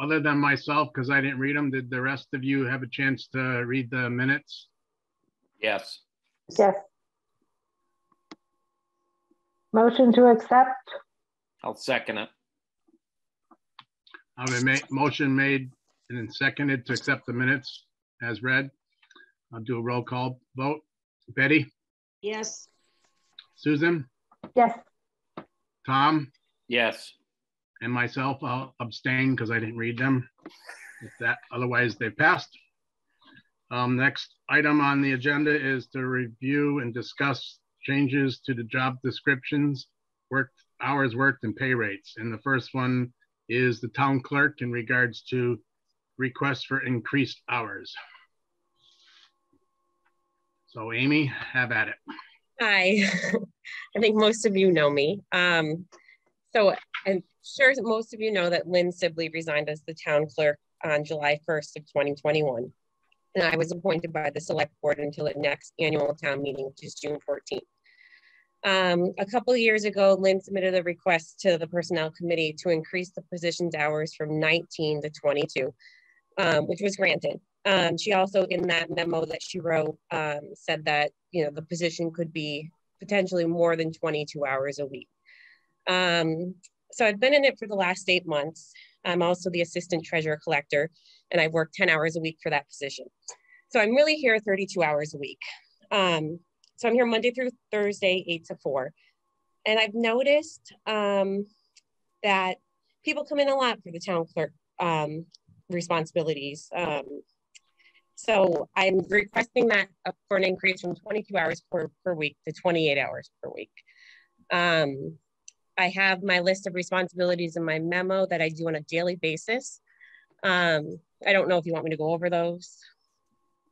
other than myself, because I didn't read them, did the rest of you have a chance to read the minutes? Yes. Yes. Motion to accept? I'll second it. I have a ma- motion made and then seconded to accept the minutes as read. I'll do a roll call vote. Betty, Yes. Susan, Yes. Tom, Yes. And myself, I'll abstain because I didn't read them. If that, otherwise they passed. Um, next item on the agenda is to review and discuss changes to the job descriptions, work hours worked and pay rates. And the first one is the town clerk in regards to requests for increased hours. So Amy, have at it. Hi, I think most of you know me. Um, so I'm sure most of you know that Lynn Sibley resigned as the town clerk on July 1st of 2021. And I was appointed by the select board until the next annual town meeting, which is June 14th. Um, a couple years ago, Lynn submitted a request to the personnel committee to increase the position's hours from 19 to 22, um, which was granted. Um, she also, in that memo that she wrote, um, said that you know the position could be potentially more than 22 hours a week. Um, so I've been in it for the last eight months. I'm also the assistant treasurer collector, and I work 10 hours a week for that position. So I'm really here 32 hours a week. Um, so I'm here Monday through Thursday, eight to four. And I've noticed um, that people come in a lot for the town clerk um, responsibilities. Um, so I'm requesting that for an increase from 22 hours per, per week to 28 hours per week. Um, I have my list of responsibilities in my memo that I do on a daily basis. Um, I don't know if you want me to go over those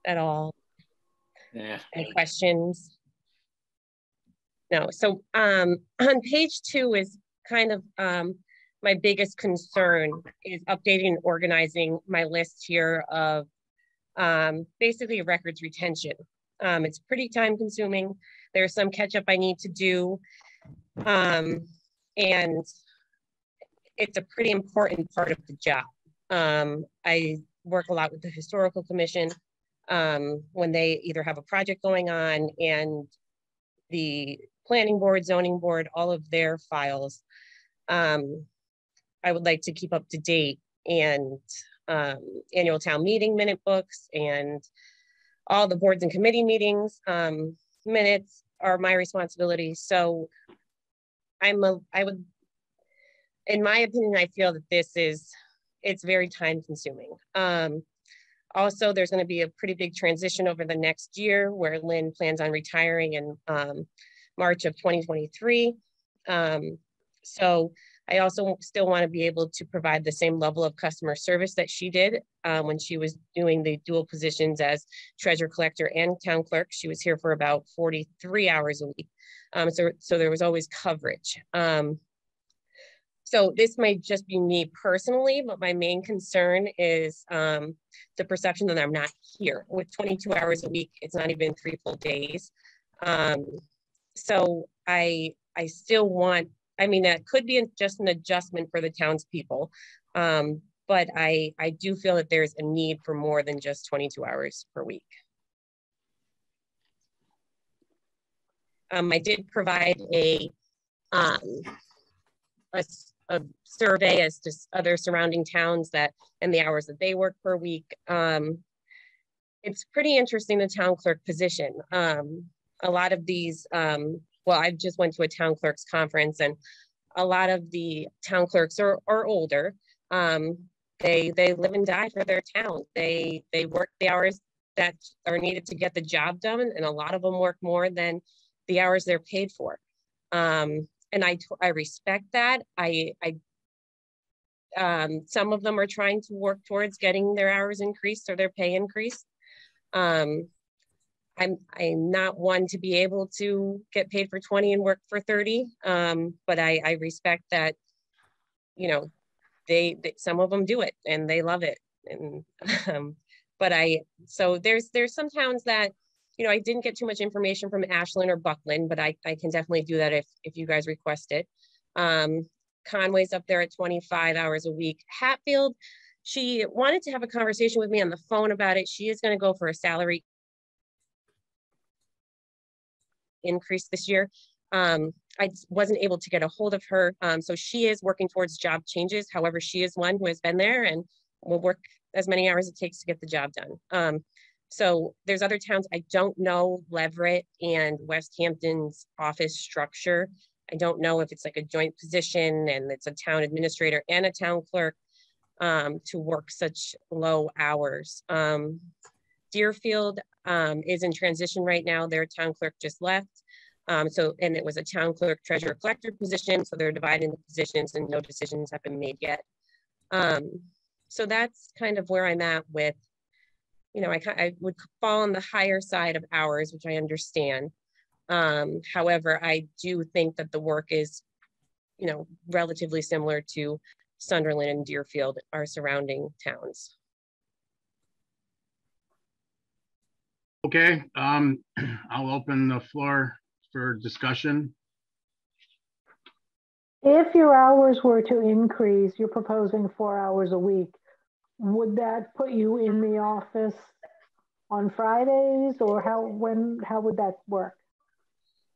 at all. Yeah. Any questions? No, so um, on page two is kind of um, my biggest concern is updating and organizing my list here of um, basically records retention. Um, it's pretty time consuming. There's some catch up I need to do. Um, and it's a pretty important part of the job. Um, I work a lot with the historical commission um, when they either have a project going on and the planning board, zoning board, all of their files. Um, I would like to keep up to date and um, annual town meeting minute books and all the boards and committee meetings um, minutes are my responsibility. So I'm a, I would, in my opinion, I feel that this is, it's very time consuming. Um, also, there's going to be a pretty big transition over the next year where Lynn plans on retiring in um, March of 2023. Um, so I also still want to be able to provide the same level of customer service that she did uh, when she was doing the dual positions as treasurer collector and town clerk. She was here for about 43 hours a week. Um, so, so there was always coverage. Um, so this might just be me personally, but my main concern is um, the perception that I'm not here. With 22 hours a week, it's not even three full days. Um, so I I still want, I mean, that could be just an adjustment for the townspeople. Um, but I, I do feel that there's a need for more than just 22 hours per week. Um, I did provide a, um, a, a, survey as to other surrounding towns that and the hours that they work per week. Um, it's pretty interesting, the town clerk position. Um, a lot of these, um, well, I just went to a town clerks conference and a lot of the town clerks are, are older. Um, they they live and die for their town. They they work the hours that are needed to get the job done, and a lot of them work more than the hours they're paid for. Um, and I I respect that. I I um, some of them are trying to work towards getting their hours increased or their pay increased. Um, I'm I'm not one to be able to get paid for 20 and work for 30. Um, but I, I respect that, you know, they, they, some of them do it and they love it. And um, but I so there's there's some towns that you know I didn't get too much information from Ashland or Buckland, but I, I can definitely do that if if you guys request it. Um, Conway's up there at 25 hours a week. Hatfield, she wanted to have a conversation with me on the phone about it. She is going to go for a salary increase this year. Um, I wasn't able to get a hold of her. Um, so she is working towards job changes. However, she is one who has been there and will work as many hours it takes to get the job done. Um, so there's other towns I don't know Leverett and West Hampton's office structure. I don't know if it's like a joint position and it's a town administrator and a town clerk um, to work such low hours. Deerfield um, is in transition right now. Their town clerk just left. Um, so, and it was a town clerk treasurer collector position. So they're dividing the positions and no decisions have been made yet. Um, so that's kind of where I'm at with, you know, I, I would fall on the higher side of hours, which I understand. Um, however, I do think that the work is, you know, relatively similar to Sunderland and Deerfield, our surrounding towns. Okay, um, I'll open the floor for discussion. If your hours were to increase, you're proposing four hours a week, would that put you in the office on Fridays or how, when, how would that work?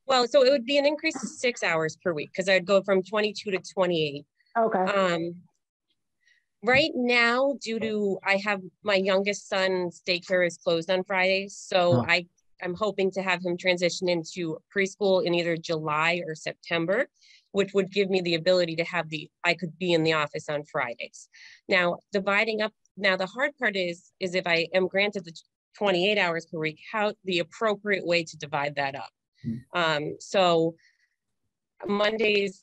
Well, so it would be an increase of six hours per week because I'd go from 22 to 28. Okay, Um, right now, due to I have my youngest son's daycare is closed on Fridays, so Oh. I I'm hoping to have him transition into preschool in either July or September, which would give me the ability to have the I could be in the office on Fridays. Now, dividing up now the hard part is is if I am granted the 28 hours per week, how the appropriate way to divide that up. Um, so Mondays,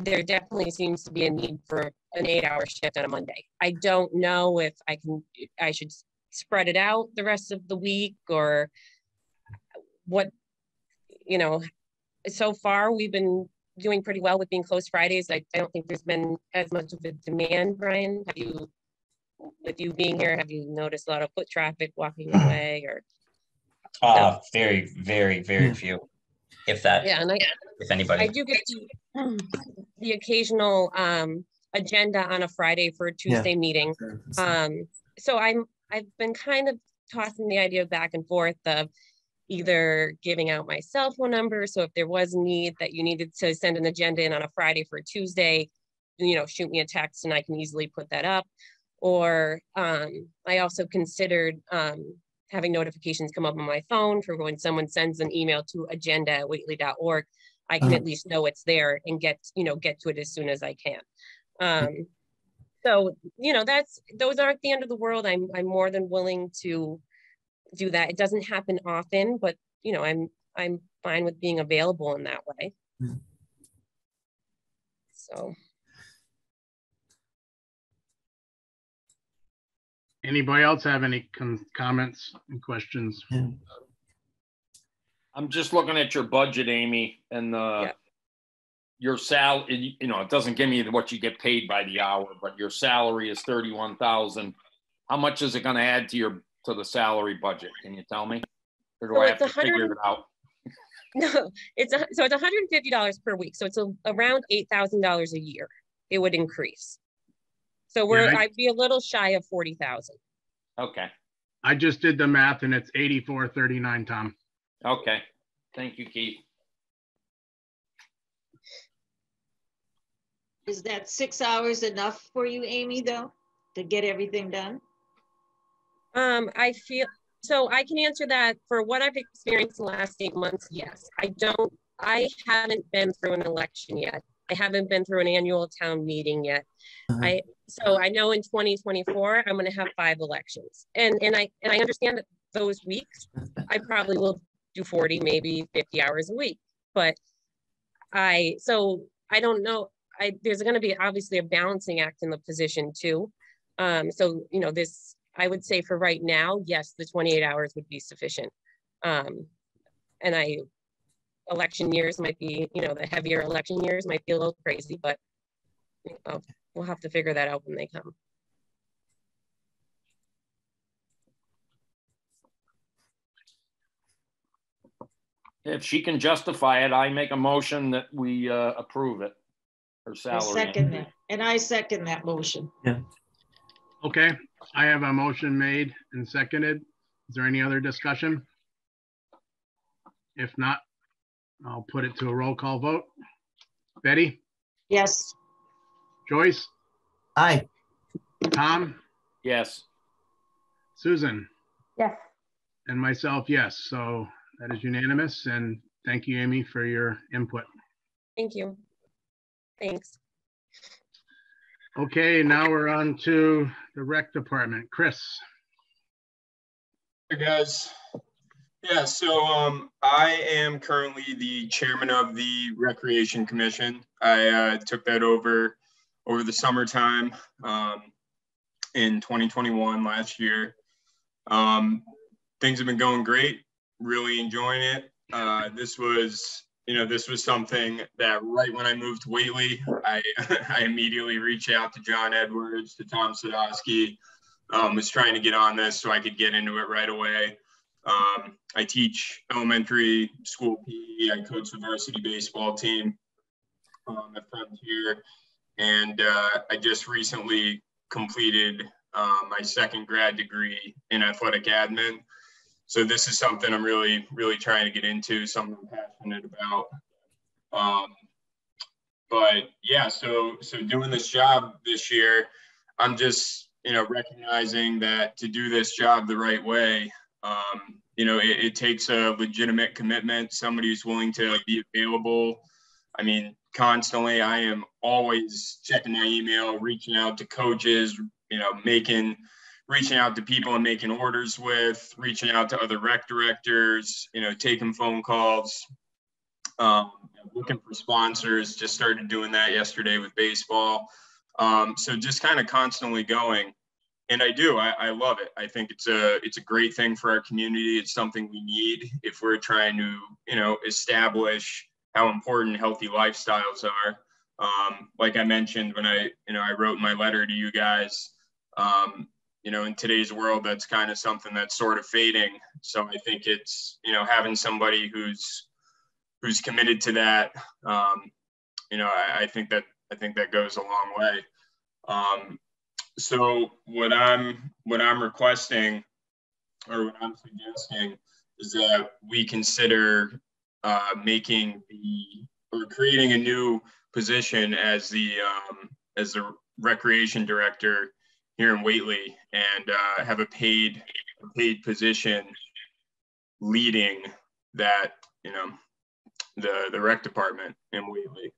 there definitely seems to be a need for an eight hour shift on a Monday. I don't know if I can, I should spread it out the rest of the week or what, you know, so far we've been doing pretty well with being closed Fridays. I, I don't think there's been as much of a demand, Brian. Have you, with you being here, have you noticed a lot of foot traffic walking away or? Uh, very, very, very few, if that, Yeah, and I, if anybody, I do get the, the occasional um agenda on a Friday for a Tuesday meeting. Um, so I'm, I've been kind of tossing the idea back and forth of either giving out my cell phone number. So if there was need that you needed to send an agenda in on a Friday for a Tuesday, you know, shoot me a text and I can easily put that up. Or um, I also considered um, having notifications come up on my phone for when someone sends an email to agenda at whately.org. I can Uh-huh. at least know it's there and get, you know, get to it as soon as I can. Um, so, you know, that's, those aren't the end of the world. I'm, I'm more than willing to do that. It doesn't happen often, but, you know, I'm, I'm fine with being available in that way. Yeah. So, Anybody else have any com- comments and questions? Yeah. I'm just looking at your budget, Amy, and the Yeah. your sal, you you know, it doesn't give me what you get paid by the hour, but your salary is thirty-one thousand. How much is it gonna add to your, to the salary budget? Can you tell me? Or do So I have to figure it out? no, it's, a- so it's hundred and fifty dollars per week. So it's a- around eight thousand dollars a year. It would increase. So we're, Yeah, I- I'd be a little shy of forty thousand. Okay, I just did the math and it's eighty-four thirty-nine, Tom. okay. Thank you, Keith. Is that six hours enough for you, Amy, though, to get everything done? Um, I feel, so I can answer that for what I've experienced in the last eight months, yes. I don't, I haven't been through an election yet. I haven't been through an annual town meeting yet. Uh-huh. I, so I know in twenty twenty-four, I'm gonna have five elections. And, and I, and I understand that those weeks, I probably will do forty, maybe fifty hours a week. But I, so I don't know, I, there's gonna be obviously a balancing act in the position too. Um, so, you know, this, I would say for right now, yes, the twenty-eight hours would be sufficient. Um, and I, election years might be, you know, the heavier election years might be a little crazy, but uh, we'll have to figure that out when they come. If she can justify it, I make a motion that we uh, approve it. Her I salary. second that, and I second that motion. Okay, I have a motion made and seconded. Is there any other discussion? If not, I'll put it to a roll call vote. Betty, Yes, Joyce, Aye. Tom, Yes, Susan, Yes, and myself, yes. So that is unanimous. And thank you, Amy, for your input. Thank you. Thanks. Okay, now we're on to the rec department. Chris, Hey guys. Yeah, so um, I am currently the chairman of the Recreation Commission. I uh, took that over over the summertime um, in 2021 last year. Um, things have been going great. Really enjoying it. Uh, this was, you know, this was something that right when I moved to Whately, I I immediately reached out to John Edwards, to Tom Sadowski, um, was trying to get on this so I could get into it right away. Um, I teach elementary school PE. I coach the varsity baseball team um, at Frontier, and uh, I just recently completed uh, my second grad degree in athletic admin. So this is something I'm really, really trying to get into, something I'm passionate about. Um, but yeah, so so doing this job this year, I'm just you know recognizing that to do this job the right way, um, you know, it, it takes a legitimate commitment, somebody who's willing to be available. I mean, constantly, I am always checking my email, reaching out to coaches, you know, making, reaching out to people and making orders with, reaching out to other rec directors, you know, taking phone calls, um, looking for sponsors. Just started doing that yesterday with baseball. Um, so just kind of constantly going and I do. I, I love it. I think it's a it's a great thing for our community. It's something we need if we're trying to you know establish how important healthy lifestyles are. Um, like I mentioned when I you know I wrote my letter to you guys. Um, you know, in today's world, that's kind of something that's sort of fading. So I think it's you know having somebody who's who's committed to that. Um, you know, I, I think that I think that goes a long way. So what I'm what I'm requesting or what I'm suggesting is that we consider uh, making the or creating a new position as the um, as the recreation director here in Whately and uh, have a paid paid position leading that you know the the rec department in Whately.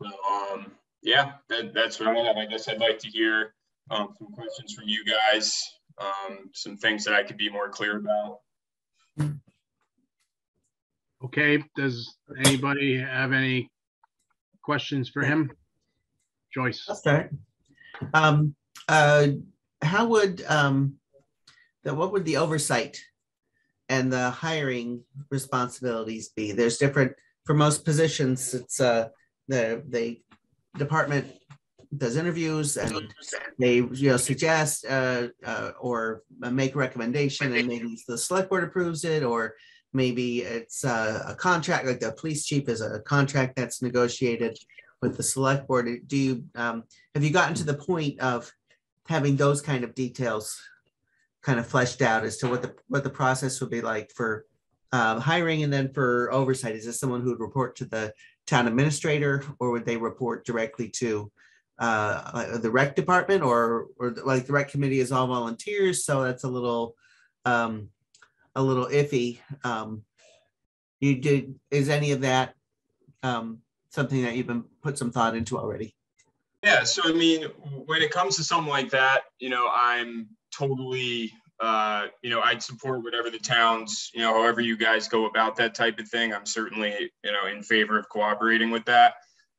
So um, yeah, that, that's what I have. I guess I'd like to hear um, some questions from you guys, um, some things that I could be more clear about. okay, does anybody have any questions for him? Joyce, I'll start. Um, uh, how would, um, the, what would the oversight and the hiring responsibilities be? There's different, for most positions, it's, uh, the, the department does interviews and they, you know, suggest, uh, uh, or make a recommendation and maybe the select board approves it, or maybe it's uh, a contract, like the police chief is a contract that's negotiated with the select board. Do you, um, have you gotten to the point of having those kind of details kind of fleshed out as to what the, what the process would be like for um, hiring and then for oversight? Is this someone who would report to the town administrator or would they report directly to uh, the rec department or, or like the rec committee is all volunteers. So that's a little, um, a little iffy. Um, you did, is any of that um, something that you've been put some thought into already? Yeah, so I mean, when it comes to something like that, you know, I'm totally, uh, you know, I'd support whatever the towns, you know, however you guys go about that type of thing. I'm certainly, you know, in favor of cooperating with that.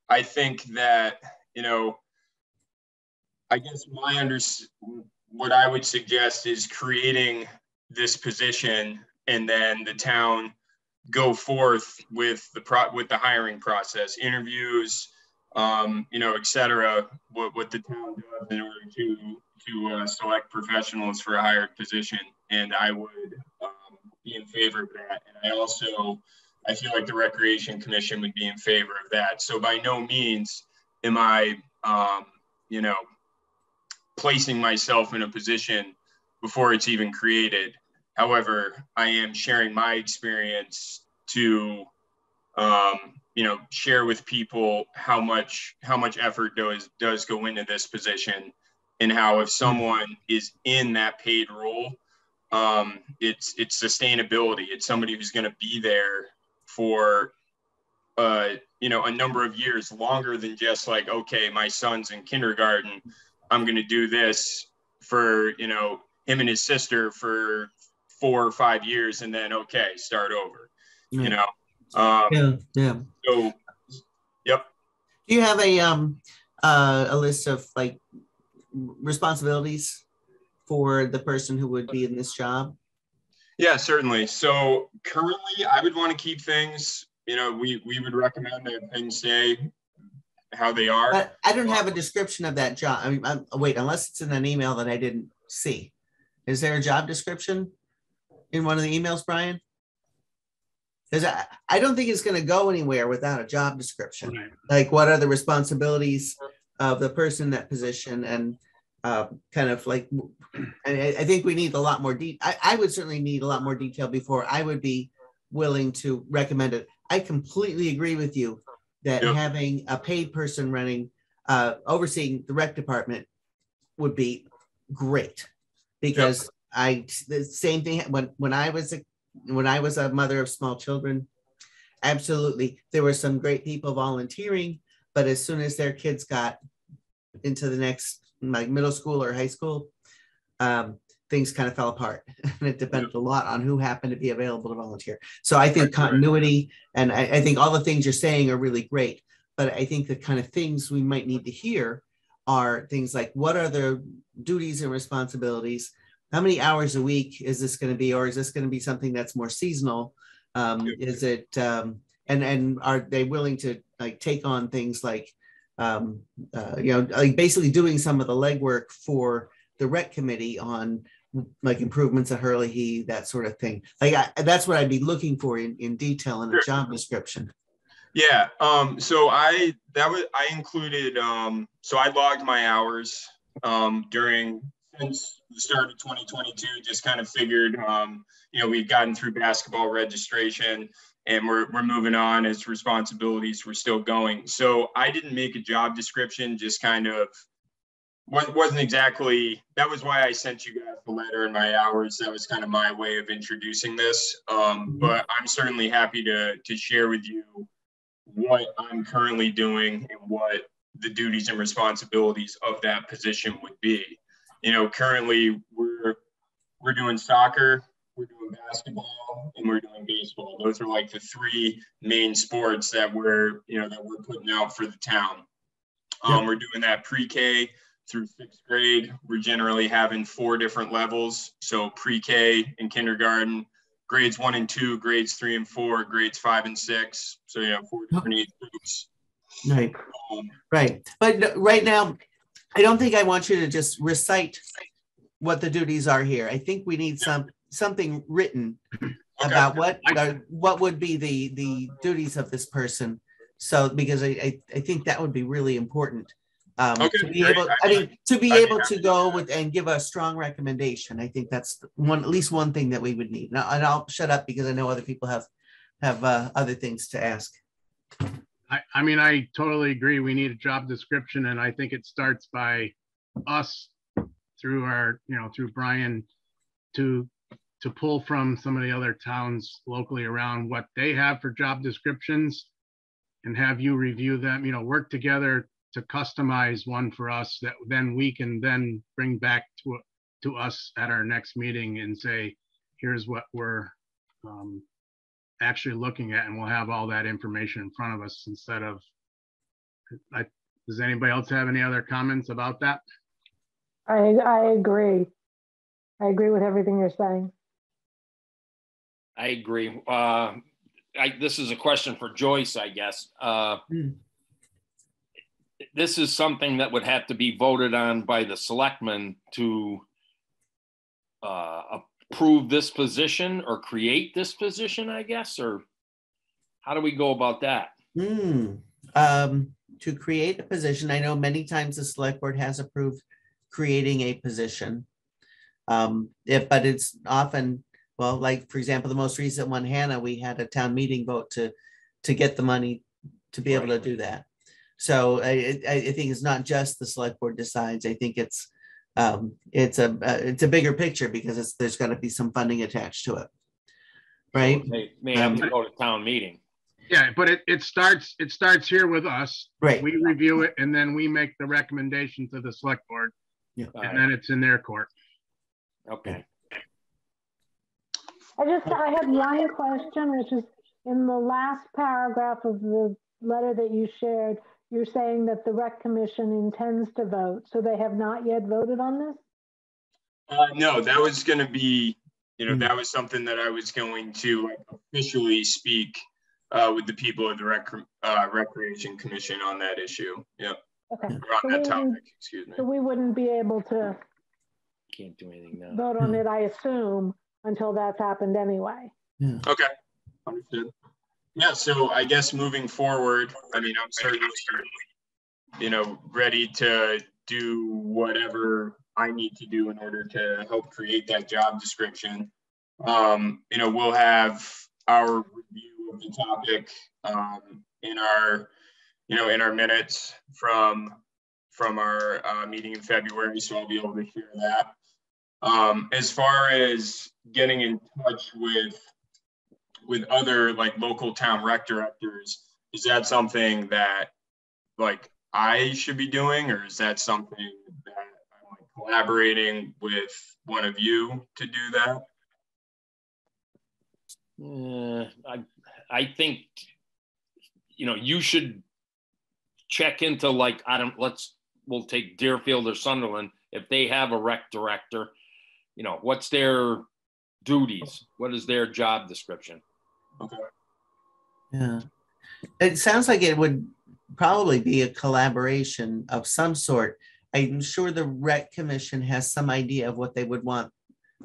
I think that, you know, I guess my under, what I would suggest is creating this position and then the town go forth with the pro with the hiring process, interviews, um, you know, et cetera, what, what the town does in order to to uh, select professionals for a hired position. And I would um, be in favor of that. And I also I feel like the Recreation Commission would be in favor of that. So by no means am I, um, you know, placing myself in a position before it's even created. However, I am sharing my experience to, um, you know, share with people how much how much effort does does go into this position, and how if someone is in that paid role, um, it's it's sustainability. It's somebody who's going to be there for uh, you know a number of years longer than just like okay my son's in kindergarten i'm going to do this for you know him and his sister for four or five years and then okay start over Yeah. you know um, Yeah, yeah. so yep Do you have a um uh, a list of like responsibilities for the person who would be in this job? Yeah, certainly. So currently, I would want to keep things. You know, we we would recommend that things stay how they are. But I don't have a description of that job. I mean, I'm, wait, unless it's in an email that I didn't see. Is there a job description in one of the emails, Brian? Because I, I don't think it's going to go anywhere without a job description. Right. Like, what are the responsibilities of the person in that position, and uh, kind of like, I, I think we need a lot more de- I, I would certainly need a lot more detail before I would be willing to recommend it. I completely agree with you that Yep. having a paid person running, uh, overseeing the rec department would be great. Because I, the same thing, when, when I was, a when I was a mother of small children, absolutely, there were some great people volunteering, but as soon as their kids got into the next, like middle school or high school, um, things kind of fell apart. And it depended a lot on who happened to be available to volunteer. So I think continuity and I, I think all the things you're saying are really great. But I think the kind of things we might need to hear are things like what are the duties and responsibilities? How many hours a week is this going to be, or is this going to be something that's more seasonal? Um, is it um, and and are they willing to like take on things like um, uh, you know like basically doing some of the legwork for the rec committee on like improvements at Hurley He, that sort of thing. Like I, that's what I'd be looking for in, in detail in a Sure. job description. Yeah. Um, so I that was I included um, so I logged my hours um, during since the start of 2022. Just kind of figured um, you know we've gotten through basketball registration and we're we're moving on as responsibilities were still going. So I didn't make a job description. Just kind of wasn't exactly that was why I sent you guys the letter and my hours. That was kind of my way of introducing this. Um, but I'm certainly happy to to share with you what I'm currently doing and what the duties and responsibilities of that position would be. You know, currently we're we're doing soccer, we're doing basketball, and we're doing baseball. Those are like the three main sports that we're you know that we're putting out for the town. Um, We're doing that pre-K through sixth grade. We're generally having four different levels. So pre-K and kindergarten, grades one and two, grades three and four, grades five and six. So you know, four different age groups. Right. Um, Right. But right now, I don't think I want you to just recite what the duties are here. I think we need some something written okay. about what I- are- what would be the the duties of this person. So because I I, I think that would be really important. Um, Okay, to be great. able, I mean, to be I'd able to go with and give a strong recommendation. I think that's one at least one thing that we would need. Now, and I'll shut up because I know other people have have uh, other things to ask. I, I mean, I totally agree. We need a job description and I think it starts by us through our, you know, through Brian to, to pull from some of the other towns locally around what they have for job descriptions and have you review them, you know, work together to customize one for us that then we can then bring back to, to us at our next meeting and say, here's what we're, um, actually looking at and we'll have all that information in front of us instead of I, does anybody else have any other comments about that? I, I agree. I agree with everything you're saying. I agree. Uh, I, this is a question for Joyce, I guess. Uh, Hmm. This is something that would have to be voted on by the selectmen to uh, approve this position or create this position, I guess, or How do we go about that? Hmm, um, to create a position, I know many times the select board has approved creating a position. Um, if, but it's often, well, like, for example, the most recent one, Hannah, we had a town meeting vote to, to get the money to be able to do that. So I, I think it's not just the select board decides, I think it's, um, it's a, uh, it's a bigger picture because it's, there's gotta be some funding attached to it. Right, May, may have to go to town meeting. Yeah, but it, it starts, it starts here with us. right, We review it and then we make the recommendation to the select board All and right, then it's in their court. Okay, I just, I had one question, which is in the last paragraph of the letter that you shared, you're saying that the rec commission intends to vote, so they have not yet voted on this? Uh, no, that was gonna be, you know, Hmm. that was something that I was going to officially speak uh, with the people of the rec, uh, Recreation Commission on that issue. Yep, Okay, or on so that we, topic, excuse me. so we wouldn't be able to can't do anything now. vote on it, I assume, until that's happened anyway. Okay, understood. Yeah, so I guess moving forward, I mean, I'm certainly, you know, ready to do whatever I need to do in order to help create that job description. Um, you know, we'll have our review of the topic, um, in our, you know, in our minutes from, from our, uh, meeting in February, so I'll be able to hear that. Um, as far as getting in touch with, with other like local town rec directors, is that something that like I should be doing, or is that something that I'm like collaborating with one of you to do that? Uh, I, I think, you know, you should check into like, I don't, let's, we'll take Deerfield or Sunderland. If they have a rec director, you know, what's their duties? What is their job description? Yeah. It sounds like it would probably be a collaboration of some sort. I'm sure the rec commission has some idea of what they would want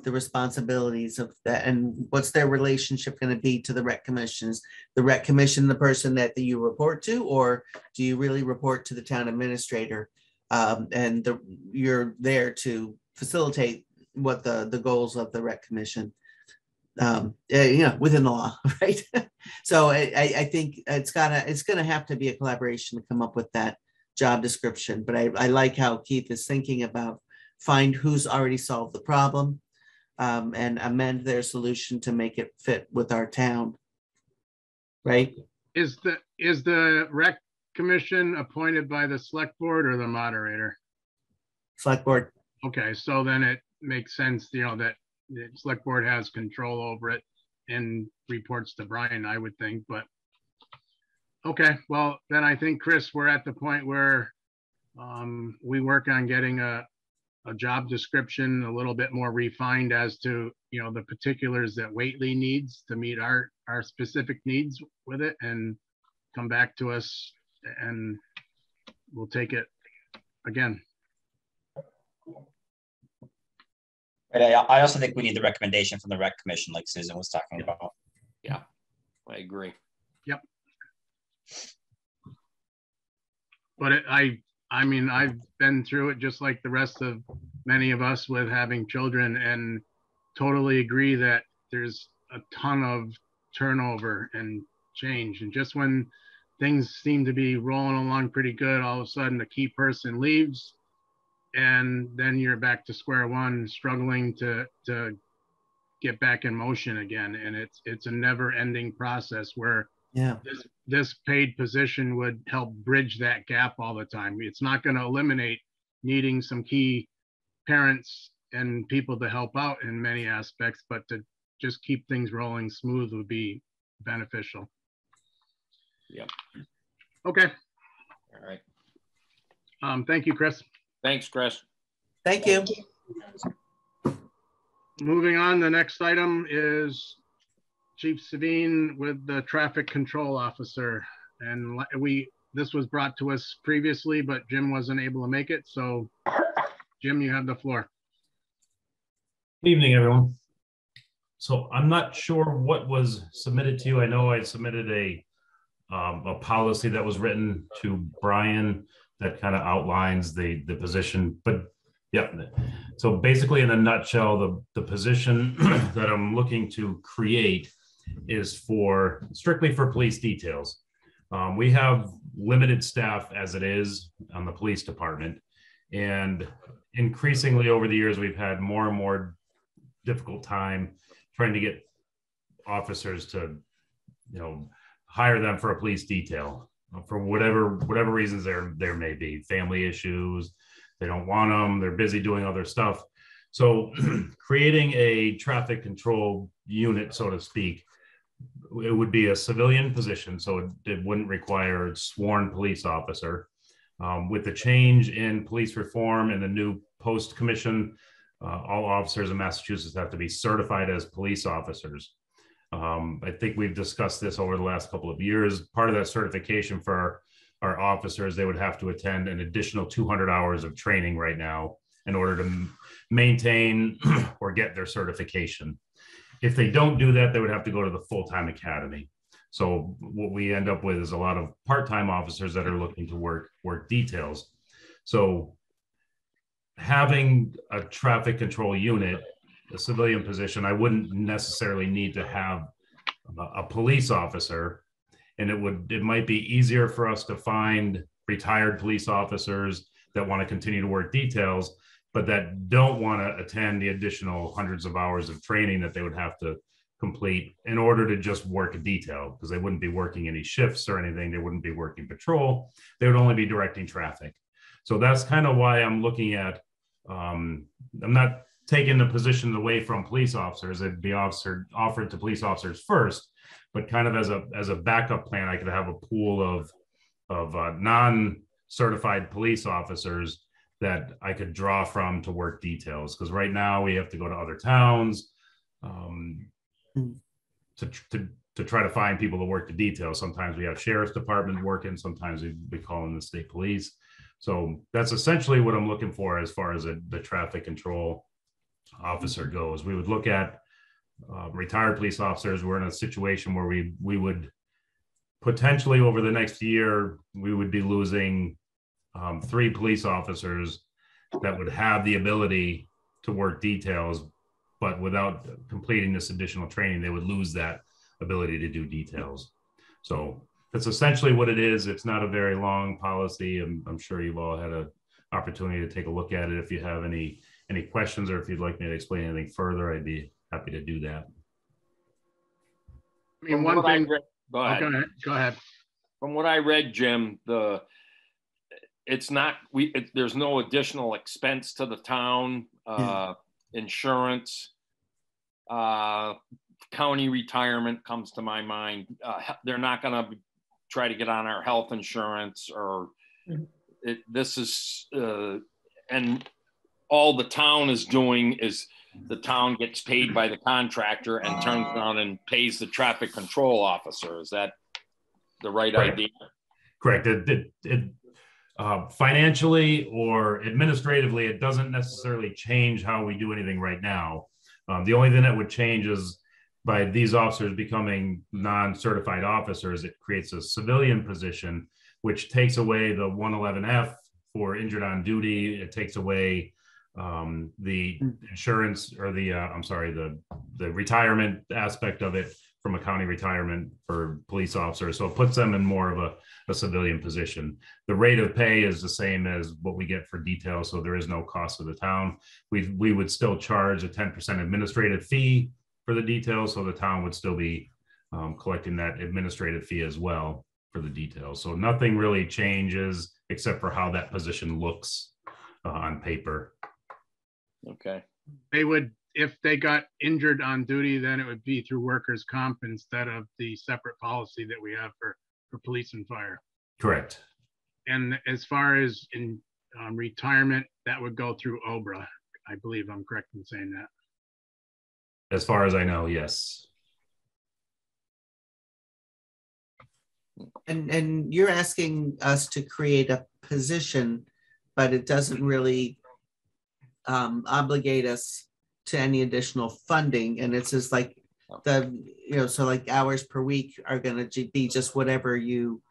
the responsibilities of that and what's their relationship going to be to the rec commissions the rec commission the person that you report to or do you really report to the town administrator um, and the, you're there to facilitate what the the goals of the rec commission um, uh, you know within the law right so I, I think it's gotta it's gonna have to be a collaboration to come up with that job description but I, I like how keith is thinking about find who's already solved the problem um, and amend their solution to make it fit with our town. Right? Is the, is the rec commission appointed by the select board or the moderator? Select board. Okay, so then it makes sense, you know, that the select board has control over it and reports to Brian, I would think, but. Okay, well, then I think, Chris, we're at the point where um, we work on getting a, a job description a little bit more refined as to, you know, the particulars that Whately needs to meet our, our specific needs with it and come back to us and we'll take it again. But I, I also think we need the recommendation from the rec commission, like Susan was talking about. Yeah, I agree. Yep. But it, I, I mean, I've been through it just like the rest of many of us with having children and totally agree that there's a ton of turnover and change. And just when things seem to be rolling along pretty good, all of a sudden the key person leaves. And then you're back to square one, struggling to, to get back in motion again. And it's, it's a never ending process where Yeah. this, this paid position would help bridge that gap all the time. It's not going to eliminate needing some key parents and people to help out in many aspects, but to just keep things rolling smooth would be beneficial. Yep. Okay. All right. Um, thank you, Chris. Thanks, Chris. Thank you. Moving on, the next item is Chief Sevene with the traffic control officer. And we, this was brought to us previously, but Jim wasn't able to make it. So Jim, you have the floor. Good evening, everyone. so I'm not sure what was submitted to you. I know I submitted a um, a policy that was written to Brian that kind of outlines the the position. But yeah, so basically, in a nutshell, the the position that I'm looking to create is for strictly for police details. Um, we have limited staff as it is on the police department, and increasingly over the years, we've had more and more difficult time trying to get officers to, you know, hire them for a police detail for whatever whatever reasons there there may be family issues they don't want them they're busy doing other stuff. So creating a traffic control unit so to speak it would be a civilian position so it, it wouldn't require a sworn police officer. Um, with the change in police reform and the new post commission uh, all officers in massachusetts have to be certified as police officers um, I think we've discussed this over the last couple of years. Part of that certification for our, our officers, they would have to attend an additional 200 hours of training right now in order to maintain or get their certification. If they don't do that, they would have to go to the full-time academy. So what we end up with is a lot of part-time officers that are looking to work work details. So having a traffic control unit a civilian position, I wouldn't necessarily need to have a, police officer. And it would, it might be easier for us to find retired police officers that want to continue to work details, but that don't want to attend the additional hundreds of hours of training that they would have to complete in order to just work a detail because they wouldn't be working any shifts or anything. They wouldn't be working patrol. They would only be directing traffic. So that's kind of why I'm looking at. Um, I'm not taking the position away from police officers. It'd be officer offered to police officers first, but kind of as a as a backup plan, I could have a pool of of uh, non certified police officers that I could draw from to work details. Because right now we have to go to other towns um, to, to to try to find people to work the details. Sometimes we have sheriff's department working. Sometimes we, we call in the state police. So that's essentially what I'm looking for as far as a, the traffic control officer goes. We would look at uh, retired police officers. We're in a situation where we we would potentially over the next year we would be losing um, three police officers that would have the ability to work details, but without completing this additional training, they would lose that ability to do details. So that's essentially what it is. It's not a very long policy. I'm, I'm sure you've all had an opportunity to take a look at it. If you have any any questions or if you'd like me to explain anything further, I'd be happy to do that. I mean, one thing. Read, go, oh, ahead. go ahead. Go ahead. From what I read, Jim, the it's not we. It, there's no additional expense to the town. Uh, insurance, uh, county retirement comes to my mind. Uh, they're not going to try to get on our health insurance or mm-hmm. it, this is uh, and all the town is doing is the town gets paid by the contractor and turns around and pays the traffic control officer. Is that the right, right. idea? Correct. It, it, it uh, financially or administratively, it doesn't necessarily change how we do anything right now. Um, the only thing that would change is by these officers becoming non-certified officers, it creates a civilian position, which takes away the 111F for injured on duty. It takes away um, the hmm. insurance or the uh, I'm sorry the the retirement aspect of it from a county retirement for police officers. So it puts them in more of a, a civilian position. The rate of pay is the same as what we get for detail, so there is no cost to the town. We we would still charge a 10% administrative fee for the details, so the town would still be um, collecting that administrative fee as well for the details. So nothing really changes except for how that position looks uh, on paper. Okay. They would, if they got injured on duty, then it would be through workers' comp instead of the separate policy that we have for, for police and fire. Correct. And as far as in um, retirement, that would go through OBRA. I believe I'm correct in saying that. As far as I know, yes. And and you're asking us to create a position, but it doesn't really um, obligate us to any additional funding, and it's just like the, you know, so like hours per week are gonna be just whatever you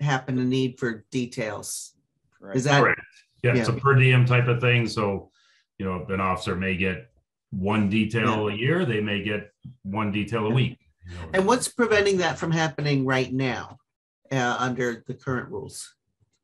happen to need for details. Is that, Correct. Yeah, it's a per diem type of thing. So, you know, an officer may get one detail a year, they may get one detail a week. you know. and what's preventing that from happening right now, uh, under the current rules?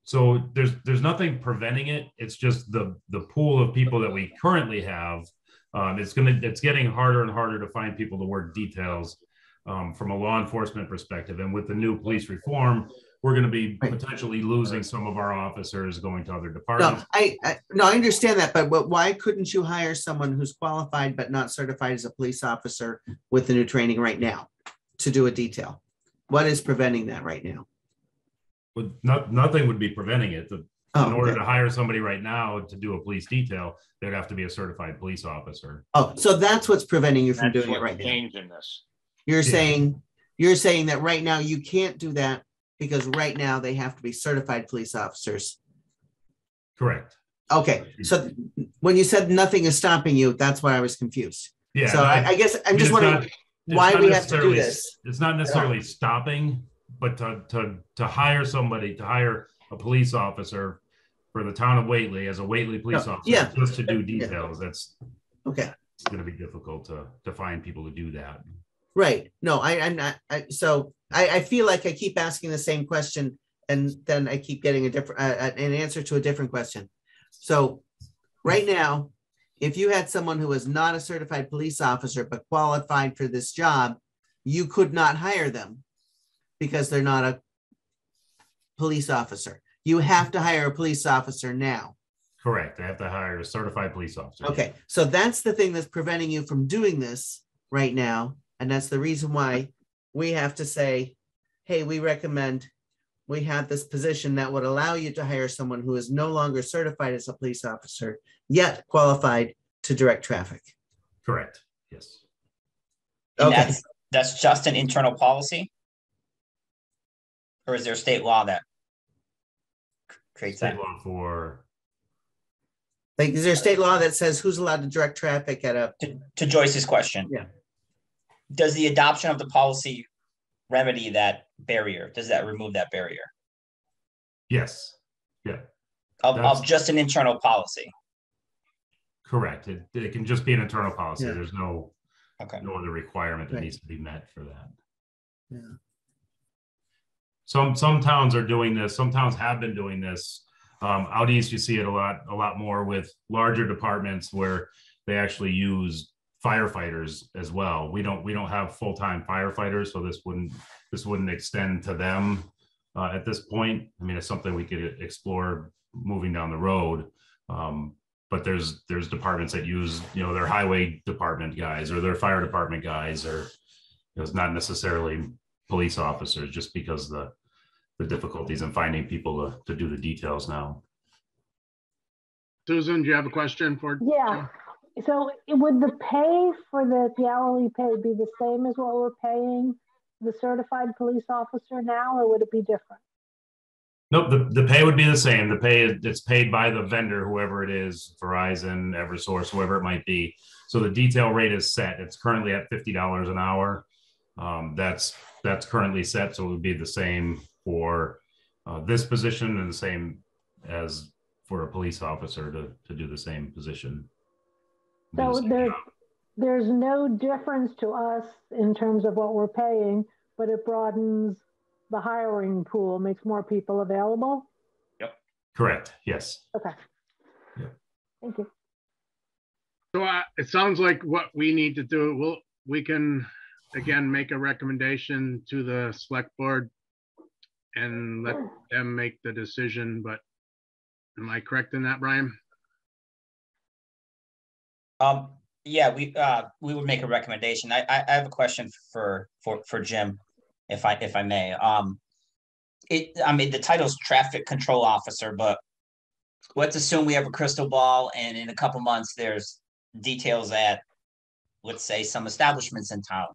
So there's there's nothing preventing it. It's just the the pool of people that we currently have. Um, it's gonna it's getting harder and harder to find people to work details um, from a law enforcement perspective. And with the new police reform, we're going to be potentially losing some of our officers going to other No, departments. I, I, no, I understand that, but, but why couldn't you hire someone who's qualified but not certified as a police officer with the new training right now to do a detail? What is preventing that right now? But not nothing would be preventing it. The, Oh, in order okay. to hire somebody right now to do a police detail, they'd have to be a certified police officer. Oh, so that's what's preventing you from That's doing it what's right now. changing this. You're Yeah. saying, you're saying that right now you can't do that because right now they have to be certified police officers. Correct. Okay, so when you said nothing is stopping you, that's why I was confused. Yeah. So I, I guess I'm just it's wondering not- why not we have to do this. It's not necessarily stopping, but to, to, to hire somebody, to hire a police officer for the town of Whately as a Whately police No, officer, yeah. just to do details, that's Okay, it's gonna be difficult to, to find people to do that. right. No, I, I'm not, I, so I, I feel like I keep asking the same question and then I keep getting a different, uh, uh, an answer to a different question. So right now, if you had someone who was not a certified police officer but qualified for this job, you could not hire them because they're not a police officer. You have to hire a police officer now. Correct. They have to hire a certified police officer. Okay, so that's the thing that's preventing you from doing this right now. And that's the reason why we have to say, hey, we recommend we have this position that would allow you to hire someone who is no longer certified as a police officer, yet qualified to direct traffic. Correct. Yes. And Okay. that's, that's just an internal policy? Or is there state law that creates State that? law for, Like, is there state law that says who's allowed to direct traffic at a, To, to Joyce's question. Yeah. Does the adoption of the policy remedy that barrier? Does that remove that barrier yes. Yeah, of, of just an internal policy? correct. It, it can just be an internal policy. Yeah. There's no, Okay. no other requirement that Right. needs to be met for that. Yeah. Some, some towns are doing this, some towns have been doing this. Um, out east, you see it a lot, a lot more with larger departments where they actually use firefighters as well. We don't, we don't have full-time firefighters, so this wouldn't, this wouldn't extend to them uh, at this point. I mean, it's something we could explore moving down the road. Um, but there's, there's departments that use, you know, their highway department guys or their fire department guys or it's not necessarily police officers, just because the, the difficulties in finding people to, to do the details now. Susan, do you have a question for? Yeah, so would the pay for the, the hourly pay be the same as what we're paying the certified police officer now, or would it be different? Nope, the, the pay would be the same. The pay, it's paid by the vendor, whoever it is, Verizon, Eversource, whoever it might be. So the detail rate is set. It's currently at fifty dollars an hour. Um, that's, that's currently set, so it would be the same for uh, this position and the same as for a police officer to, to do the same position. Do the So same there, job. there's no difference to us in terms of what we're paying, but it broadens the hiring pool, makes more people available? Yep. Correct, yes. Okay. Yeah. Thank you. So uh, it sounds like what we need to do, we'll, we can, again, make a recommendation to the select board and let them make the decision, but am I correct in that, Brian? Um, yeah, we, uh, we would make a recommendation. I, I, I have a question for, for, for Jim, if I, if I may. Um, it, I mean, the title's traffic control officer, but let's assume we have a crystal ball and in a couple months, there's details at, let's say, some establishments in town.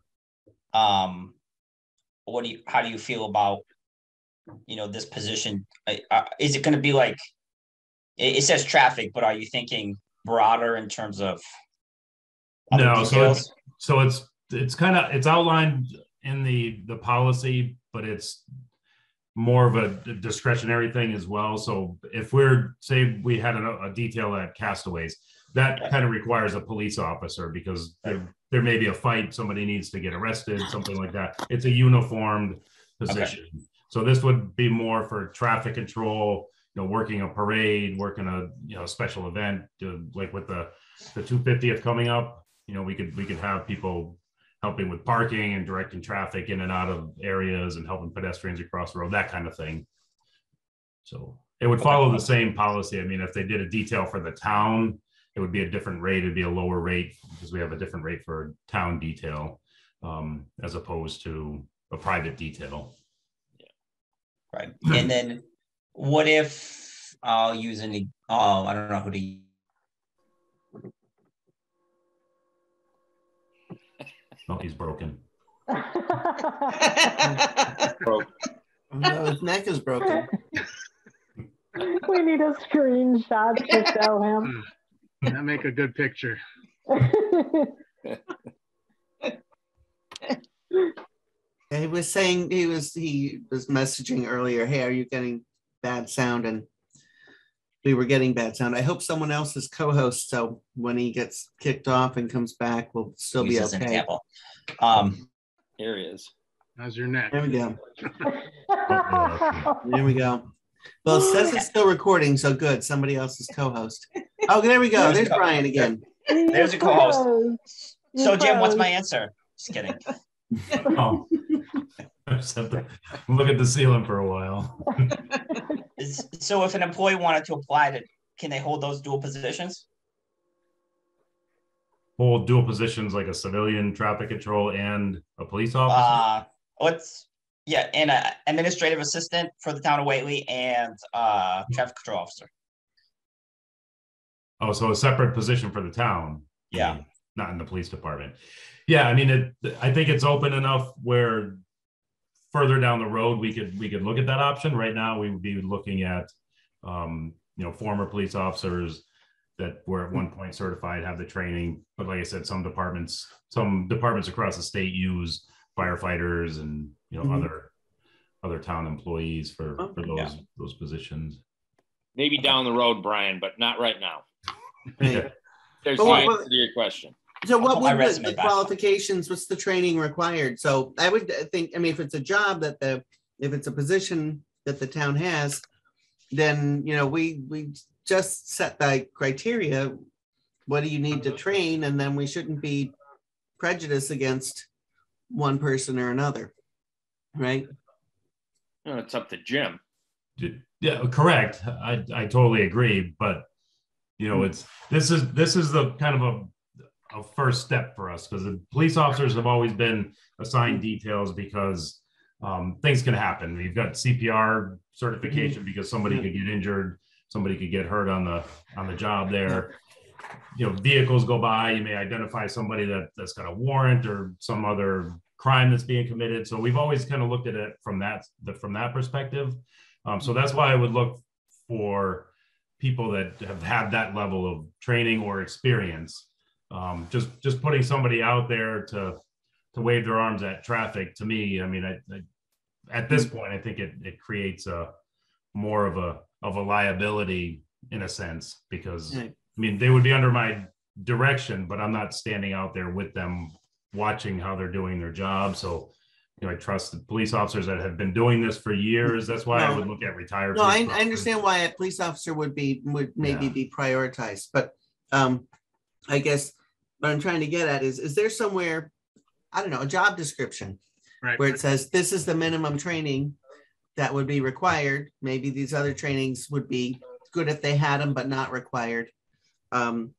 Um, what do you, how do you feel about, you know, this position? Is it gonna be like, it, says traffic, but are you thinking broader in terms of No, so it's, so it's, it's kind of, it's outlined in the, the policy, but it's more of a discretionary thing as well. So if we're, say, we had a, a detail at Castaways, that kind of requires a police officer because there, there may be a fight, somebody needs to get arrested, something like that. It's a uniformed position. So this would be more for traffic control, you know, working a parade, working a, you know, special event, uh, like with the, the two fiftieth coming up, you know, we could, we could have people helping with parking and directing traffic in and out of areas and helping pedestrians across the road, that kind of thing. So it would follow the same policy. I mean, if they did a detail for the town, it would be a different rate. It'd be a lower rate because we have a different rate for town detail um, as opposed to a private detail. Right. And then what if I'll use any, oh, I don't know who to. Oh, he's broken. Oh, no, his neck is broken. We need a screenshot to show him. That make a good picture. He was saying he was he was messaging earlier. Hey, are you getting bad sound? And we were getting bad sound. I hope someone else is co-host, so when he gets kicked off and comes back, we'll still be use as an okay. example. Um, Here he is. How's your neck? There we go. There we go. Well, it says it's still recording, so good. Somebody else is co-host. Oh, there we go. There's There's Brian again. There's a co-host. So Jim, what's my answer? Just kidding. Oh. I just have to Look at the ceiling for a while. So if an employee wanted to apply to, can they hold those dual positions? Hold dual positions like a civilian traffic control and a police officer. Uh, what's, yeah, and an administrative assistant for the town of Whately and uh traffic control officer. Oh, so a separate position for the town. Yeah. Not in the police department. Yeah, I mean, it, I think it's open enough where further down the road, we could, we could look at that option. Right now, we would be looking at, um, you know, former police officers that were at one point certified, have the training. But like I said, some departments, some departments across the state use firefighters and, you know, Mhm. other, other town employees for, Oh, for yeah. those, those positions. Maybe down the road, Brian, but not right now. Right. There's But the what- answer to your question. So what would the- the qualifications, what's the training required? So I would think, I mean, if it's a job that the, if it's a position that the town has, then, you know, we, we just set the criteria. What do you need to train? And then we shouldn't be prejudiced against one person or another. Right? You know, It's up to Jim. Yeah, correct. I, I totally agree, but you know, it's, this is, this is the kind of a, a first step for us because the police officers have always been assigned details because um, things can happen. We've got CPR certification because somebody could get injured, somebody could get hurt on the, on the job there. You know, vehicles go by, you may identify somebody that, that's got a warrant or some other crime that's being committed. So we've always kind of looked at it from that, the- from that perspective. Um, so that's why I would look for people that have had that level of training or experience. Um, just just putting somebody out there to to wave their arms at traffic to me, I mean, I, I at this point, I think it it creates a more of a of a liability in a sense because Right. I mean they would be under my direction, but I'm not standing out there with them watching how they're doing their job. So you know, I trust the police officers that have been doing this for years. That's why I would look at retired. No, I, I understand why a police officer would be, would maybe Yeah. be prioritized, but um, I guess what I'm trying to get at is, is there somewhere, I don't know, a job description Right. where it says this is the minimum training that would be required. Maybe these other trainings would be good if they had them, but not required. Um,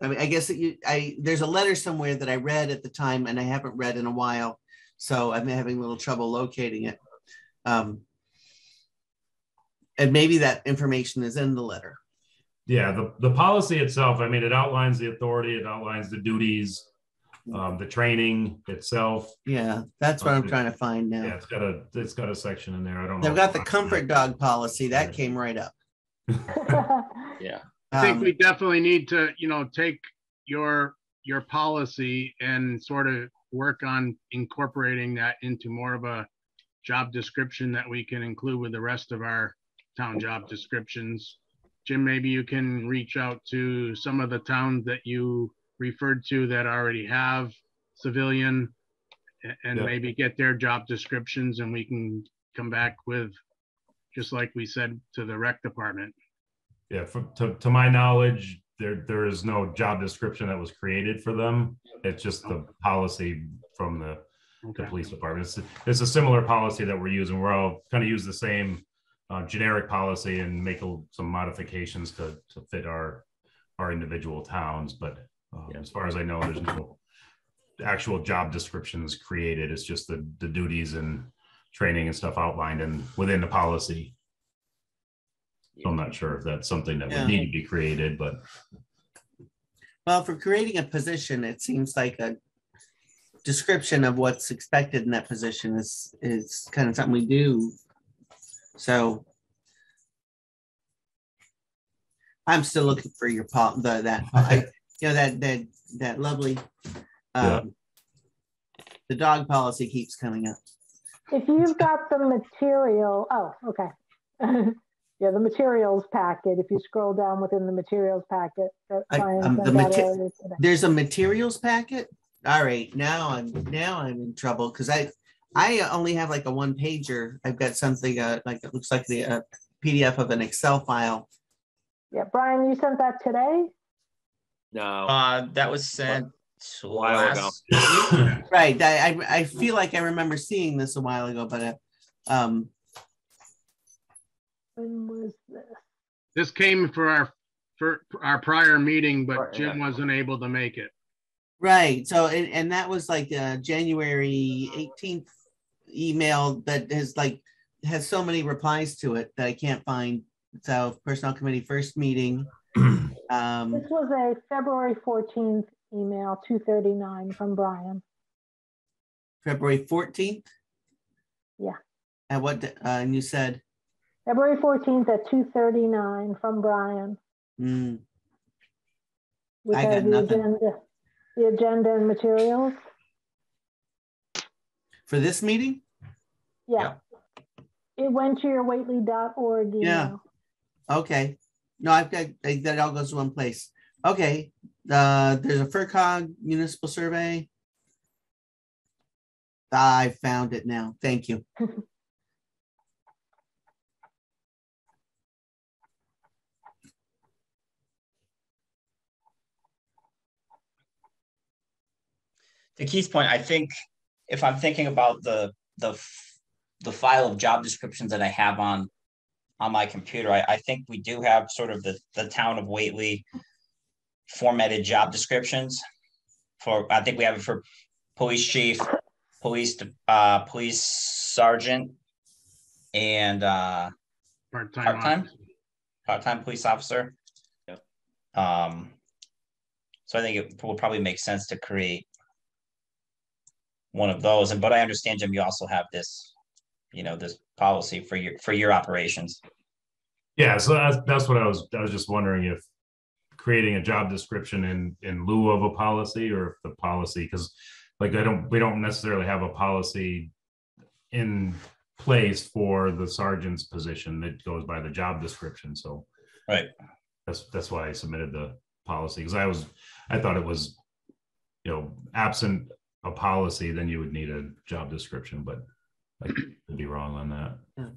I mean, I guess that you, I, there's a letter somewhere that I read at the time and I haven't read in a while. So I'm having a little trouble locating it. Um, and maybe that information is in the letter. Yeah, the, the policy itself, I mean, it outlines the authority, it outlines the duties, um, the training itself. Yeah, that's what I'm Okay. trying to find now. Yeah, now. it's got a, it's got a section in there. I don't know. They've got the comfort dog policy that came right up. Yeah. I think Um, we definitely need to, you know, take your, your policy and sort of work on incorporating that into more of a job description that we can include with the rest of our town job descriptions. Jim, maybe you can reach out to some of the towns that you referred to that already have civilian and maybe get their job descriptions and we can come back with, just like we said to the rec department. Yeah, from, to, to my knowledge, there, there is no job description that was created for them. It's just the policy from the, the Okay. police department. It's, it's a similar policy that we're using. We're all kind of use the same uh, generic policy and make a- some modifications to, to fit our, our individual towns. But um, as far as I know, there's no actual job descriptions created. It's just the, the duties and training and stuff outlined and within the policy. So I'm not sure if that's something that Yeah. would need to be created, but Well, for creating a position, it seems like a description of what's expected in that position is, is kind of something we do. So I'm still looking for your pol, the, that, I, you know, that, that, that lovely, Yeah. um, the dog policy keeps coming up. If you've got the material, oh, okay. Yeah, the materials packet, if you scroll down within the materials packet. that I- um, the mate- There's a materials packet? All right, now I'm, now I'm in trouble, because I, I only have like a one pager. I've got something, uh, like, it looks like the, uh, PDF of an Excel file. Yeah, Brian, you sent that today? No, Uh, that was sent a while ago. Right, I, I, I feel like I remember seeing this a while ago, but, uh, um, When was this? This came for our, for our prior meeting, but Right, Jim yeah. wasn't able to make it. right, so, and, and that was like, uh, January eighteenth email that has like, has so many replies to it that I can't find. So Personnel Committee first meeting, um, This was a February 14th email, 239 from Brian. February fourteenth? Yeah. And what, uh, and you said, February 14th at 239 from Brian. mm, with I got the nothing. agenda, the agenda and materials. for this meeting? Yeah. It went to your email. Yeah. Okay. No, I've got, I- that all goes to one place. Okay, uh, there's a FRCOG municipal survey. I found it now. Thank you. To Keith's point, I think if I'm thinking about the the the file of job descriptions that I have on on my computer, I, I think we do have sort of the the town of Whately formatted job descriptions for I think we have it for police chief, police uh police sergeant, and uh Part-time. Part-time? part-time police officer. Yep. Um, so I think it will probably make sense to create one of those, and but I understand, Jim, you also have this, you know, this policy for your, for your operations. Yeah, so that's, that's what I was, I was just wondering if creating a job description in, in lieu of a policy or if the policy, because like I don't, we don't necessarily have a policy in place for the sergeant's position that goes by the job description, so. Right. That's, that's why I submitted the policy, because I was, I thought it was, you know, absent a policy, then you would need a job description, but I could be wrong on that. Yeah.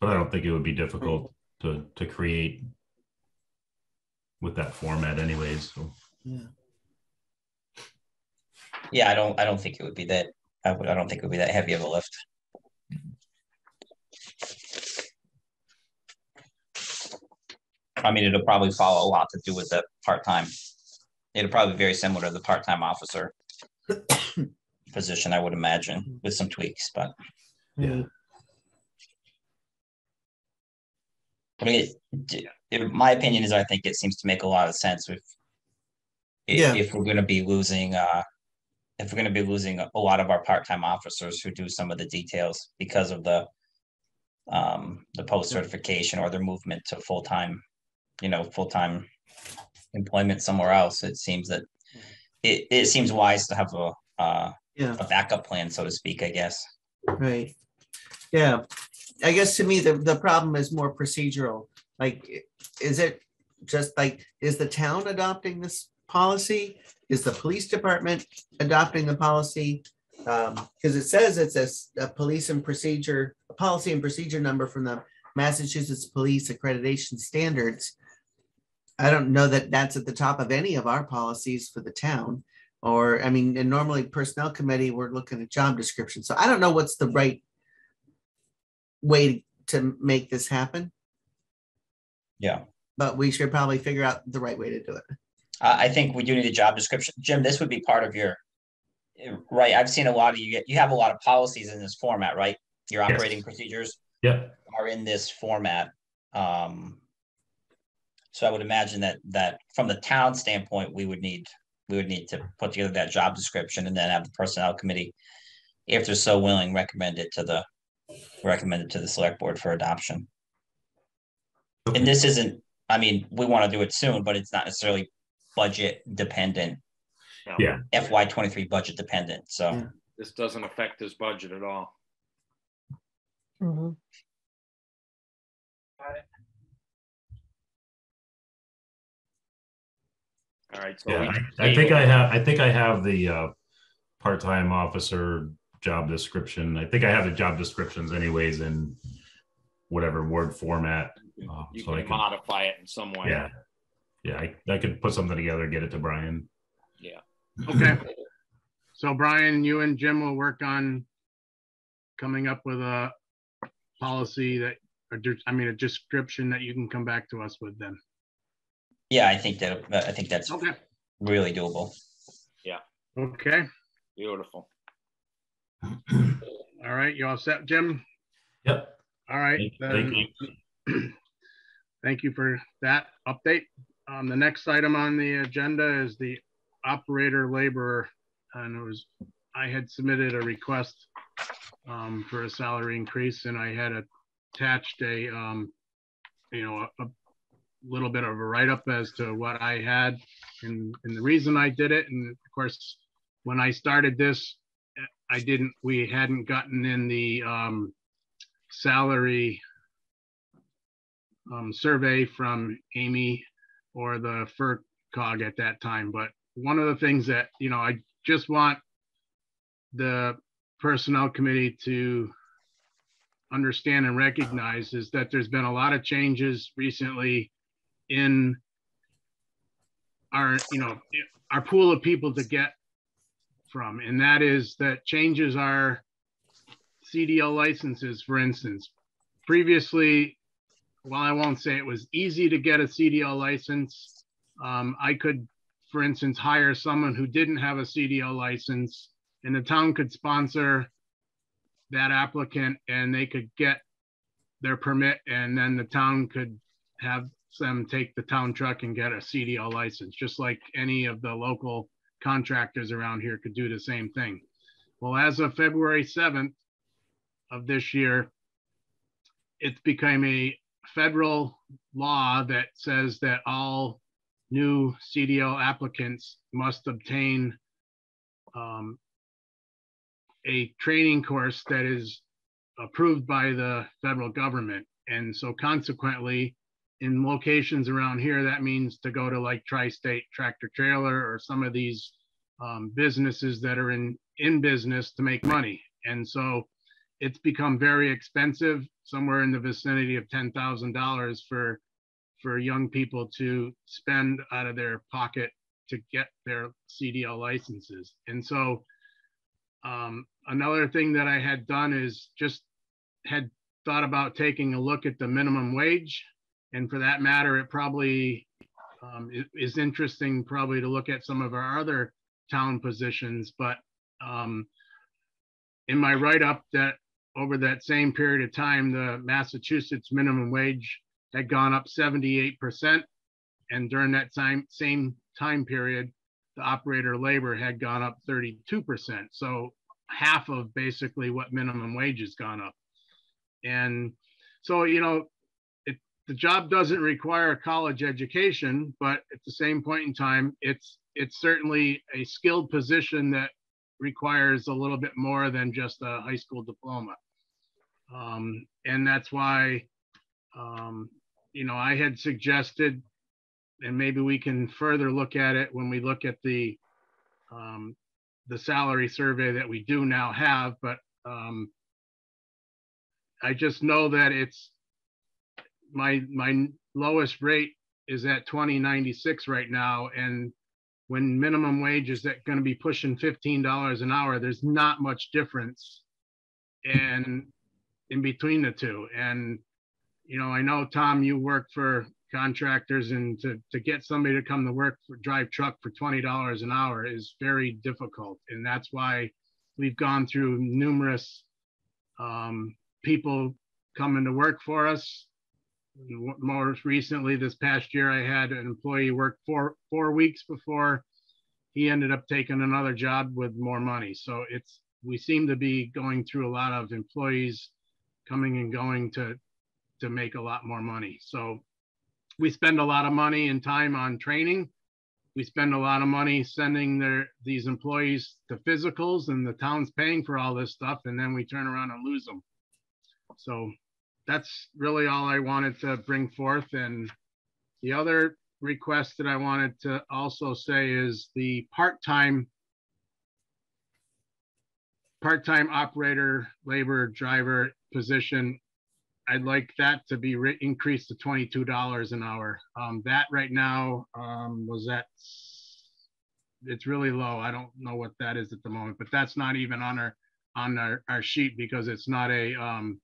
But I don't think it would be difficult to, to create with that format anyways, so. Yeah. Yeah, I don't, I don't think it would be that, I would, I don't think it would be that heavy of a lift. I mean, it'll probably follow a lot to do with the part-time. It'll probably be very similar to the part-time officer position, I would imagine, with some tweaks, but. Yeah. I mean, it- it- my opinion is, I think it seems to make a lot of sense if. if- Yeah. If we're gonna be losing, uh, if we're gonna be losing a a lot of our part-time officers who do some of the details because of the. Um, the POST certification or their movement to full-time, you know, full-time employment somewhere else, it seems that it, it seems wise to have a, uh, Yeah, a backup plan, so to speak, I guess. right. Yeah, I guess to me, the, the problem is more procedural. Like, is it just like, is the town adopting this policy? Is the police department adopting the policy? Um, because it says it's a police and procedure, a policy and procedure number from the Massachusetts Police Accreditation Standards. I don't know that that's at the top of any of our policies for the town. Or, I mean, and normally personnel committee, we're looking at job description. So I don't know what's the right way to make this happen, Yeah. but we should probably figure out the right way to do it. Uh, I think we do need a job description. Jim, this would be part of your, right, I've seen a lot of you get, you have a lot of policies in this format, right? Your Yes. operating procedures Yep. are in this format. Um, so I would imagine that, that from the town standpoint, we would need, we would need to put together that job description and then have the personnel committee, if they're so willing, recommend it to the, recommend it to the select board for adoption. Okay. And this isn't, I mean, we want to do it soon, but it's not necessarily budget dependent. Yeah. FY twenty-three budget dependent, so. This doesn't affect his budget at all. Mhm. All right, so. Yeah, I I think I have, I think I have the uh, part-time officer job description. I think I have the job descriptions anyways in whatever word format. uh, You so I can can- modify it in some way. Yeah. Yeah, I, I could put something together, get it to Brian. Yeah. Okay. So Brian, you and Jim will work on coming up with a policy that, or I mean, a description that you can come back to us with then. Yeah, I think that, I think that's Okay. really doable. Yeah. Okay. Beautiful. All right. You all set, Jim? Yep. All right. Thank- thank then- Thank you for that update. Um, the next item on the agenda is the operator laborer. And it was, I had submitted a request um, for a salary increase and I had attached a, um, you know, a, a little bit of a write-up as to what I had and, and the reason I did it. And of course, when I started this, I didn't, we hadn't gotten in the um, salary um, survey from Amy or the FRCOG at that time. But one of the things that, you know, I just want the personnel committee to understand and recognize is that there's been a lot of changes recently in our, you know, our pool of people to get from, and that is that changes our CDL licenses, for instance. Previously, well, I won't say it was easy to get a CDL license. Um, I could, for instance, hire someone who didn't have a CDL license and the town could sponsor that applicant and they could get their permit and then the town could have them take the town truck and get a CDL license, just like any of the local contractors around here could do the same thing. Well, as of February 7th of this year, it's become a federal law that says that all new CDL applicants must obtain um, a training course that is approved by the federal government. And so consequently, in locations around here, that means to go to like Tri-State Tractor Trailer or some of these um, businesses that are in, in business to make money. And so it's become very expensive, somewhere in the vicinity of $10,000 for, for young people to spend out of their pocket to get their CDL licenses. And so um, another thing that I had done is just had thought about taking a look at the minimum wage. And for that matter, it probably um, is interesting probably to look at some of our other town positions, but um, in my write-up that over that same period of time, the Massachusetts minimum wage had gone up 78%. And during that time, same time period, the operator labor had gone up 32%. So half of basically what minimum wage has gone up. And so, you know, the job doesn't require a college education, but at the same point in time, it's it's certainly a skilled position that requires a little bit more than just a high school diploma. Um, and that's why, um, you know, I had suggested, and maybe we can further look at it when we look at the um, the salary survey that we do now have, but um, I just know that it's my my lowest rate is at 2096 right now. And when minimum wage is that going to be pushing $15 an hour there's not much difference and in between the two. And you know i know tom you work for contractors and to, to get somebody to come to work for drive truck for $20 an hour is very difficult. And that's why we've gone through numerous um, people coming to work for us most recently this past year i had an employee work four four weeks before he ended up taking another job with more money. So it's we seem to be going through a lot of employees coming and going to to make a lot more money. So we spend a lot of money and time on training. We spend a lot of money sending their these employees to physicals and the town's paying for all this stuff and then we turn around and lose them. So that's really all I wanted to bring forth. And the other request that I wanted to also say is the part-time part-time operator, labor driver position. I'd like that to be increased to $22 an hour. Um, that right now um, was at, it's really low. I don't know what that is at the moment, but that's not even on our, on our, our sheet because it's not a, um,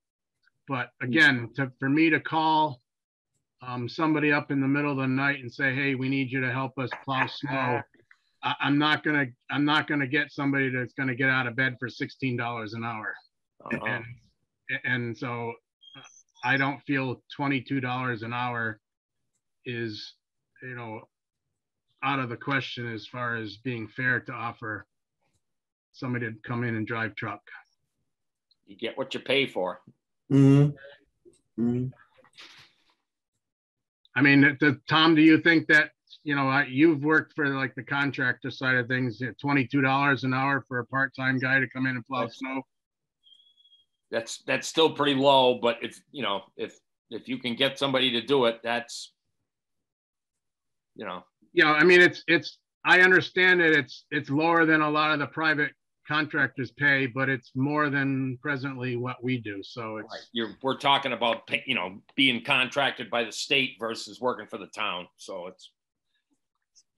but again, to, for me to call um, somebody up in the middle of the night and say, "Hey, we need you to help us plow snow," I, am not gonna I'm not gonna get somebody that's gonna get out of bed for sixteen dollars an hour, uh-huh. and and so I don't feel twenty two dollars an hour is you know out of the question as far as being fair to offer somebody to come in and drive truck. You get what you pay for. Mm-hmm. Mm-hmm. I mean, the, Tom, do you think that you know you've worked for like the contractor side of things? Twenty-two dollars an hour for a part-time guy to come in and plow that's, snow. That's that's still pretty low, but if you know if if you can get somebody to do it, that's you know. Yeah, I mean it's it's I understand that it's it's lower than a lot of the private contractors pay, but it's more than presently what we do. So it's right. You're, we're talking about you know being contracted by the state versus working for the town. So it's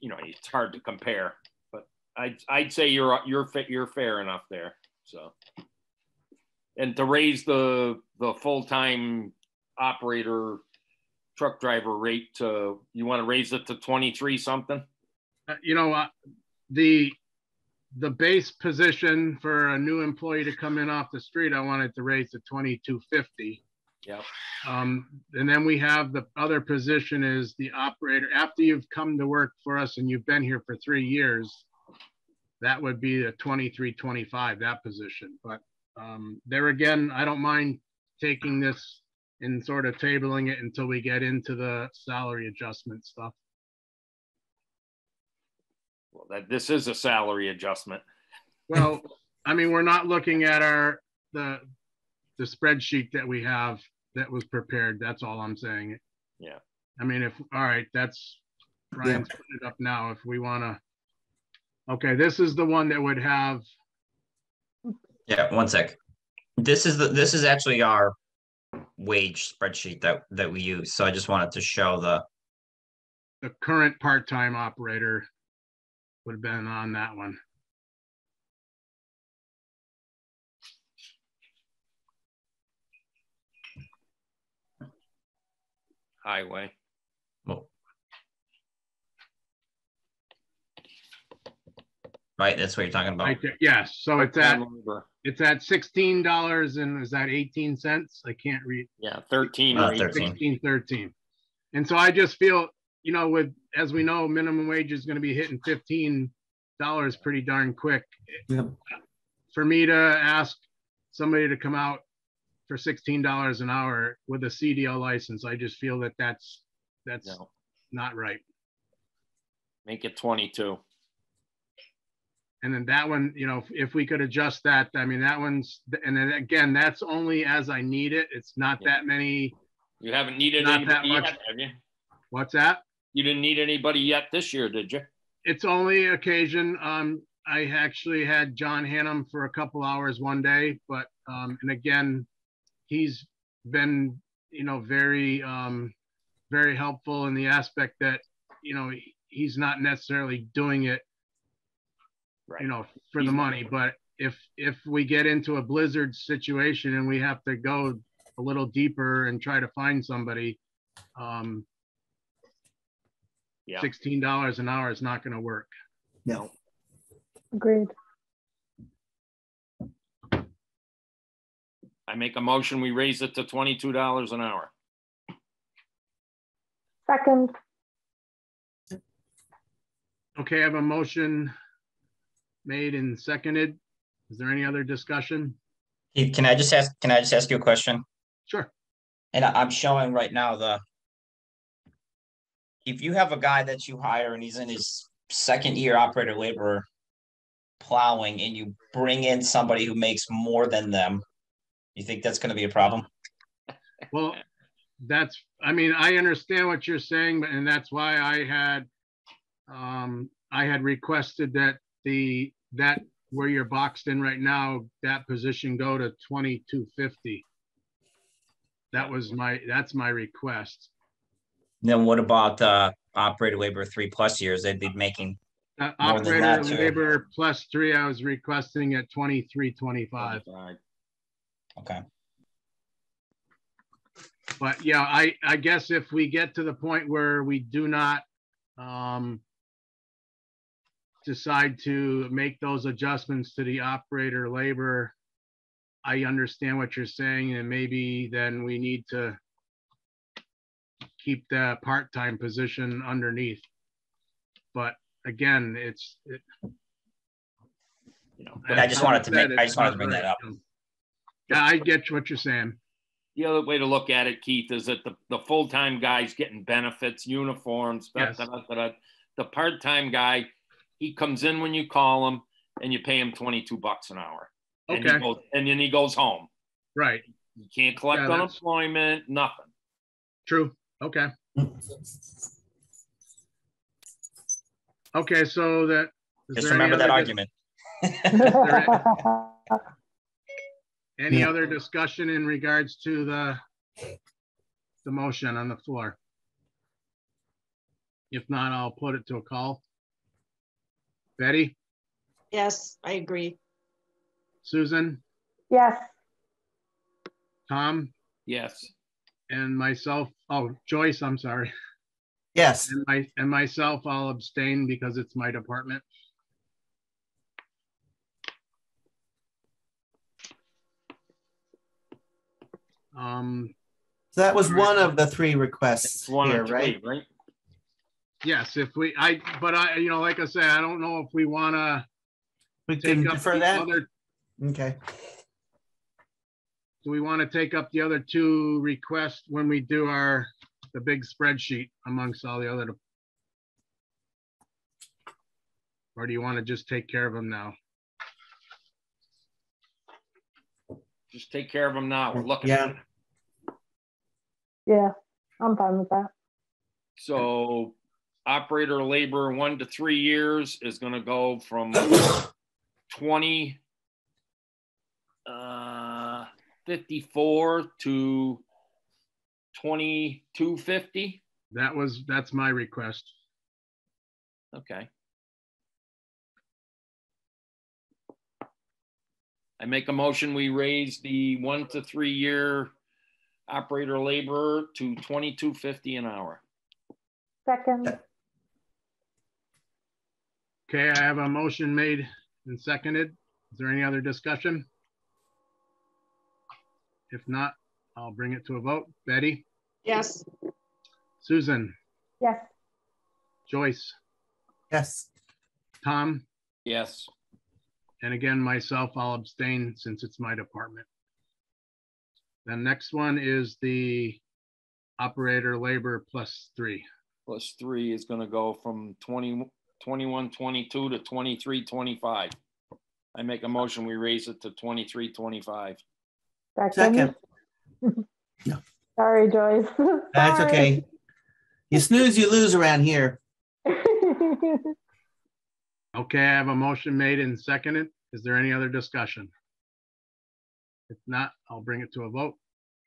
you know it's hard to compare. But I'd I'd say you're you're you're fair enough there. So and to raise the the full time operator truck driver rate to you want to raise it to 23 something uh, you know uh, the the base position for a new employee to come in off the street, I wanted to raise to 2250. Yeah. Um, and then we have the other position is the operator. After you've come to work for us and you've been here for three years, that would be a 2325, that position. But um, there again, I don't mind taking this and sort of tabling it until we get into the salary adjustment stuff. Well, that this is a salary adjustment. Well, I mean, we're not looking at our the the spreadsheet that we have that was prepared. That's all I'm saying. Yeah. I mean, if all right, that's Brian's yeah. putting it up now. If we want to, okay, this is the one that would have. Yeah, one sec. This is the this is actually our wage spreadsheet that that we use. So I just wanted to show the the current part-time operator would have been on that one. Highway. Well, right, that's what you're talking about. Right there. Yes, so it's at it's at sixteen dollars and is that eighteen cents? I can't read. Yeah, thirteen. Uh, 13. 16, 13. And so I just feel you know, with as we know, minimum wage is going to be hitting fifteen dollars pretty darn quick. Yep. For me to ask somebody to come out for sixteen dollars an hour with a CDL license. I just feel that that's, that's No, not right. make it 22. And then that one, you know, if- if we could adjust that, I mean, that one's, and then again, that's only as I need it. It's not Yeah. that many, You haven't needed Not that much. yet, have you? what's that? You didn't need anybody yet this year, did you? It's only occasion. Um, I actually had John Hannum for a couple hours one day, but, um, and again, he's been, you know, very, um, very helpful in the aspect that, you know, he's not necessarily doing it, Right. you know, for the He's- money, but if, if we get into a blizzard situation and we have to go a little deeper and try to find somebody, um, Yeah. sixteen dollars an hour is not gonna work. No. Agreed. I make a motion, we raise it to $22 an hour. Second, Okay, I have a motion made and seconded. Is there any other discussion? Keith, can I just ask, can I just ask you a question? Sure. And I- I'm showing right now the. If you have a guy that you hire and he's in his second year operator laborer. Plowing and you bring in somebody who makes more than them. You think that's gonna be a problem? Well, that's, I mean, I understand what you're saying, but, and that's why I had, um, I had requested that the, that where you're boxed in right now, that position go to twenty-two fifty. That was my, that's my request. Then what about uh operator labor three plus years? They'd be making, Uh, More than Operator that, labor plus three, I was requesting at twenty-three, twenty-five. okay, But yeah, I, I guess if we get to the point where we do not, um, decide to make those adjustments to the operator labor, I understand what you're saying, and maybe then we need to keep the part-time position underneath. But again, it's, it- You know, But I just wanted to make- said, I just wanted to bring that up. Yeah, I get what you're saying. the other way to look at it, Keith, is that the, the full-time guy's getting benefits, uniforms, da, Yes. da, da, da, da. the part-time guy, he comes in when you call him and you pay him 22 bucks an hour. And he Okay, goes, and then he goes home. right, You can't collect Yeah, unemployment, nothing. true, okay. Okay, so that. is just remember that other- argument. Any Yeah. other discussion in regards to the, the motion on the floor? If not, I'll put it to a call. Betty, Yes, I agree. Susan, yes, Tom, Yes. and myself, oh, Joyce, I'm sorry. Yes. And my, and myself, I'll abstain because it's my department. Um, So that was one of the three requests It's one here, or three, right? right? yes, if we, I, but I, you know, like I say, I don't know if we wanna We can take up defer that. other, Okay. Do we want to take up the other two requests when we do our, the big spreadsheet amongst all the other? Or do you want to just take care of them now? Just take care of them now. We're looking. Yeah. yeah, I'm fine with that. So operator labor, one to three years is gonna go from twenty uh, fifty-four to twenty-two fifty. That was, that's my request. Okay. I make a motion, we raise the one to three year operator labor to twenty-two fifty an hour. Second, Okay, I have a motion made and seconded. Is there any other discussion? If not, I'll bring it to a vote. Betty, Yes, Susan, yes, Joyce, Yes. Tom, Yes. and again, myself, I'll abstain since it's my department. The next one is the operator labor plus three. Plus three is gonna go from 20 21, 22 to 23, 25. I make a motion, we raise it to 23, 25. Second. No. Sorry, Joyce. That's Sorry. okay. You snooze, you lose around here. Okay, I have a motion made and seconded. Is there any other discussion? If not, I'll bring it to a vote.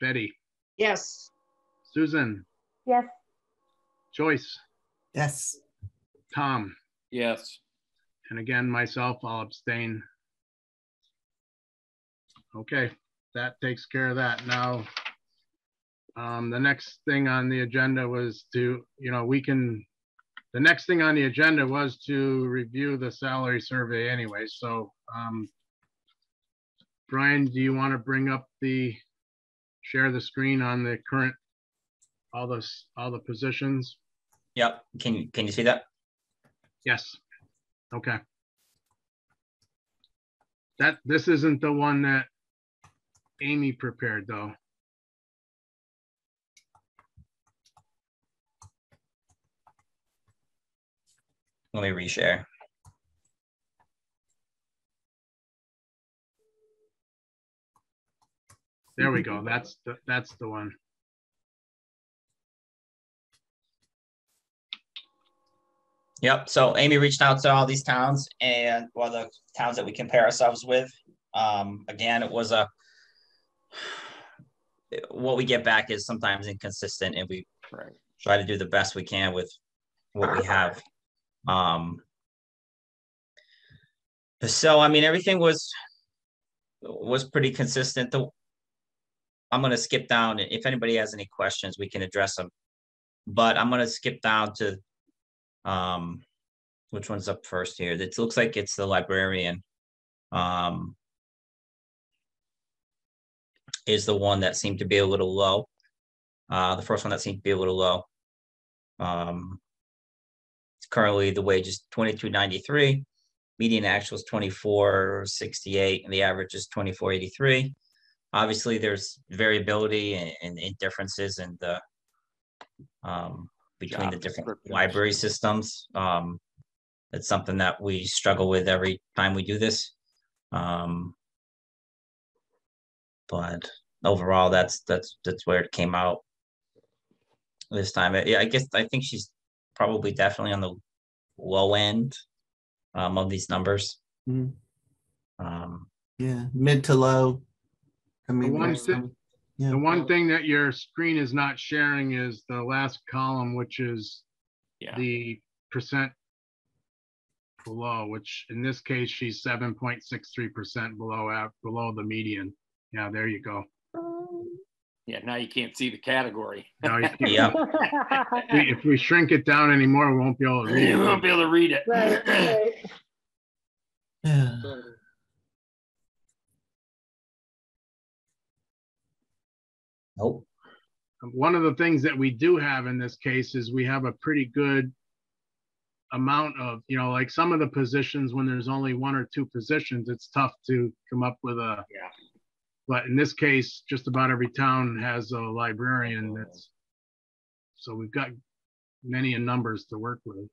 Betty, Yes, Susan, Yes, Joyce, Yes. Tom, Yes, and again, myself, I'll abstain. Okay, that takes care of that. Now, um, the next thing on the agenda was to, you know, we can, the next thing on the agenda was to review the salary survey anyway, so, um, Brian, do you want to bring up the, share the screen on the current, all this, all the positions? Yep. Can you, can you see that? Yes. Okay. That, this isn't the one that Amy prepared, though. Let me reshare. There we go. That's, the that's the one. Yep. So Amy reached out to all these towns and well, the towns that we compare ourselves with. Um, again, it was a what we get back is sometimes inconsistent, and we right. try to do the best we can with what we have. Um, so I mean, everything was was pretty consistent. The, I'm gonna skip down. If anybody has any questions, we can address them. But I'm gonna skip down to um, which one's up first here? It looks like it's the librarian. Um, is the one that seemed to be a little low. Uh, the first one that seemed to be a little low. Um, currently the wage is twenty-two ninety-three, median actual is twenty-four sixty-eight, and the average is twenty-four eighty-three. Obviously, there's variability and, and, and differences in the um, between Job the different library systems. Um, it's something that we struggle with every time we do this. Um, but overall, that's that's that's where it came out this time. Yeah, I guess I think she's probably definitely on the low end um, of these numbers. Mm, Um, Yeah, mid to low. I mean, one there's yeah. The one thing that your screen is not sharing is the last column, which is Yeah. the percent below, which in this case, she's seven point six three percent below, av- below the median. Yeah, there you go. Um, yeah, now you can't see the category. Now you can- Yeah. If we- If we shrink it down anymore, we won't be able to read You won't it. be able to read it. Right, right. Yeah. nope. One of the things that we do have in this case is we have a pretty good amount of, you know, like some of the positions, when there's only one or two positions, it's tough to come up with a. Yeah. But in this case, just about every town has a librarian that's, so we've got many a numbers to work with.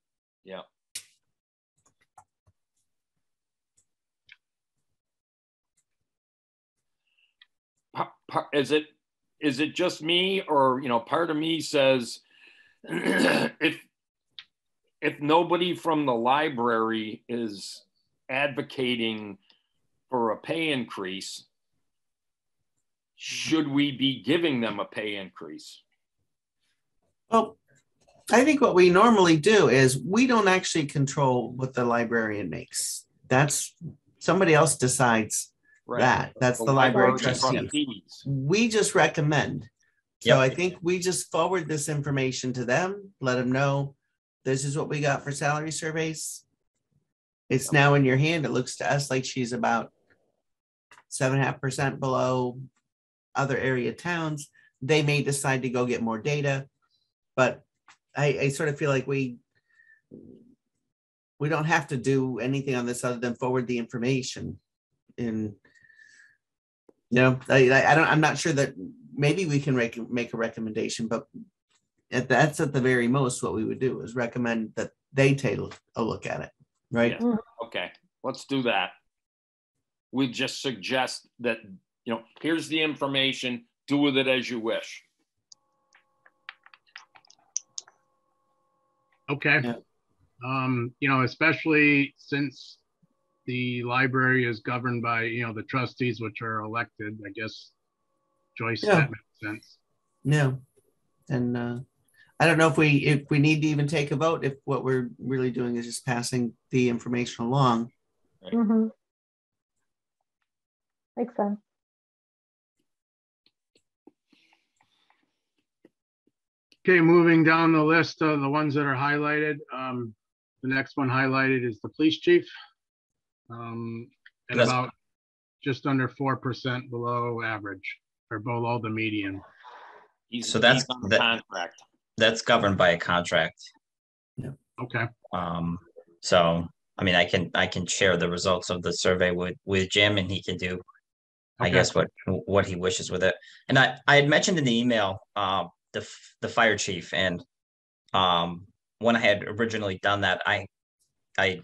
Yeah. Is it, is it just me or, you know, part of me says if, if nobody from the library is advocating for a pay increase, Mm-hmm. should we be giving them a pay increase? Well, I think what we normally do is we don't actually control what the librarian makes. That's somebody else decides Right. that. That's the library library trustee. We just recommend. So Yep. I think we just forward this information to them, let them know this is what we got for salary surveys. It's now in your hand. It looks to us like she's about seven and a half percent below other area towns. They may decide to go get more data, but I, I sort of feel like we we don't have to do anything on this other than forward the information. And You know, I, I don't, I'm not sure that, maybe we can rec- make a recommendation, but at, that's at the very most what we would do is recommend that they take a look at it, right? Yeah. Okay, let's do that. We just suggest that, you know, here's the information, do with it as you wish. Okay. Yeah. Um, you know, especially since the library is governed by, you know, the trustees, which are elected, I guess. Joyce, Yeah. that makes sense. No. And uh, I don't know if we, if we need to even take a vote, if what we're really doing is just passing the information along. Mhm. Makes sense. Okay, moving down the list of the ones that are highlighted. Um, the next one highlighted is the police chief. Um, and That's- about just under four percent below average or below the median. So that's- that- contract. That's governed by a contract. Okay, Um, so, I mean, I can, I can share the results of the survey with, with Jim and he can do, I guess, what, what he wishes with it. And I, I had mentioned in the email, uh, the, the fire chief. And, um, when I had originally done that, I, I,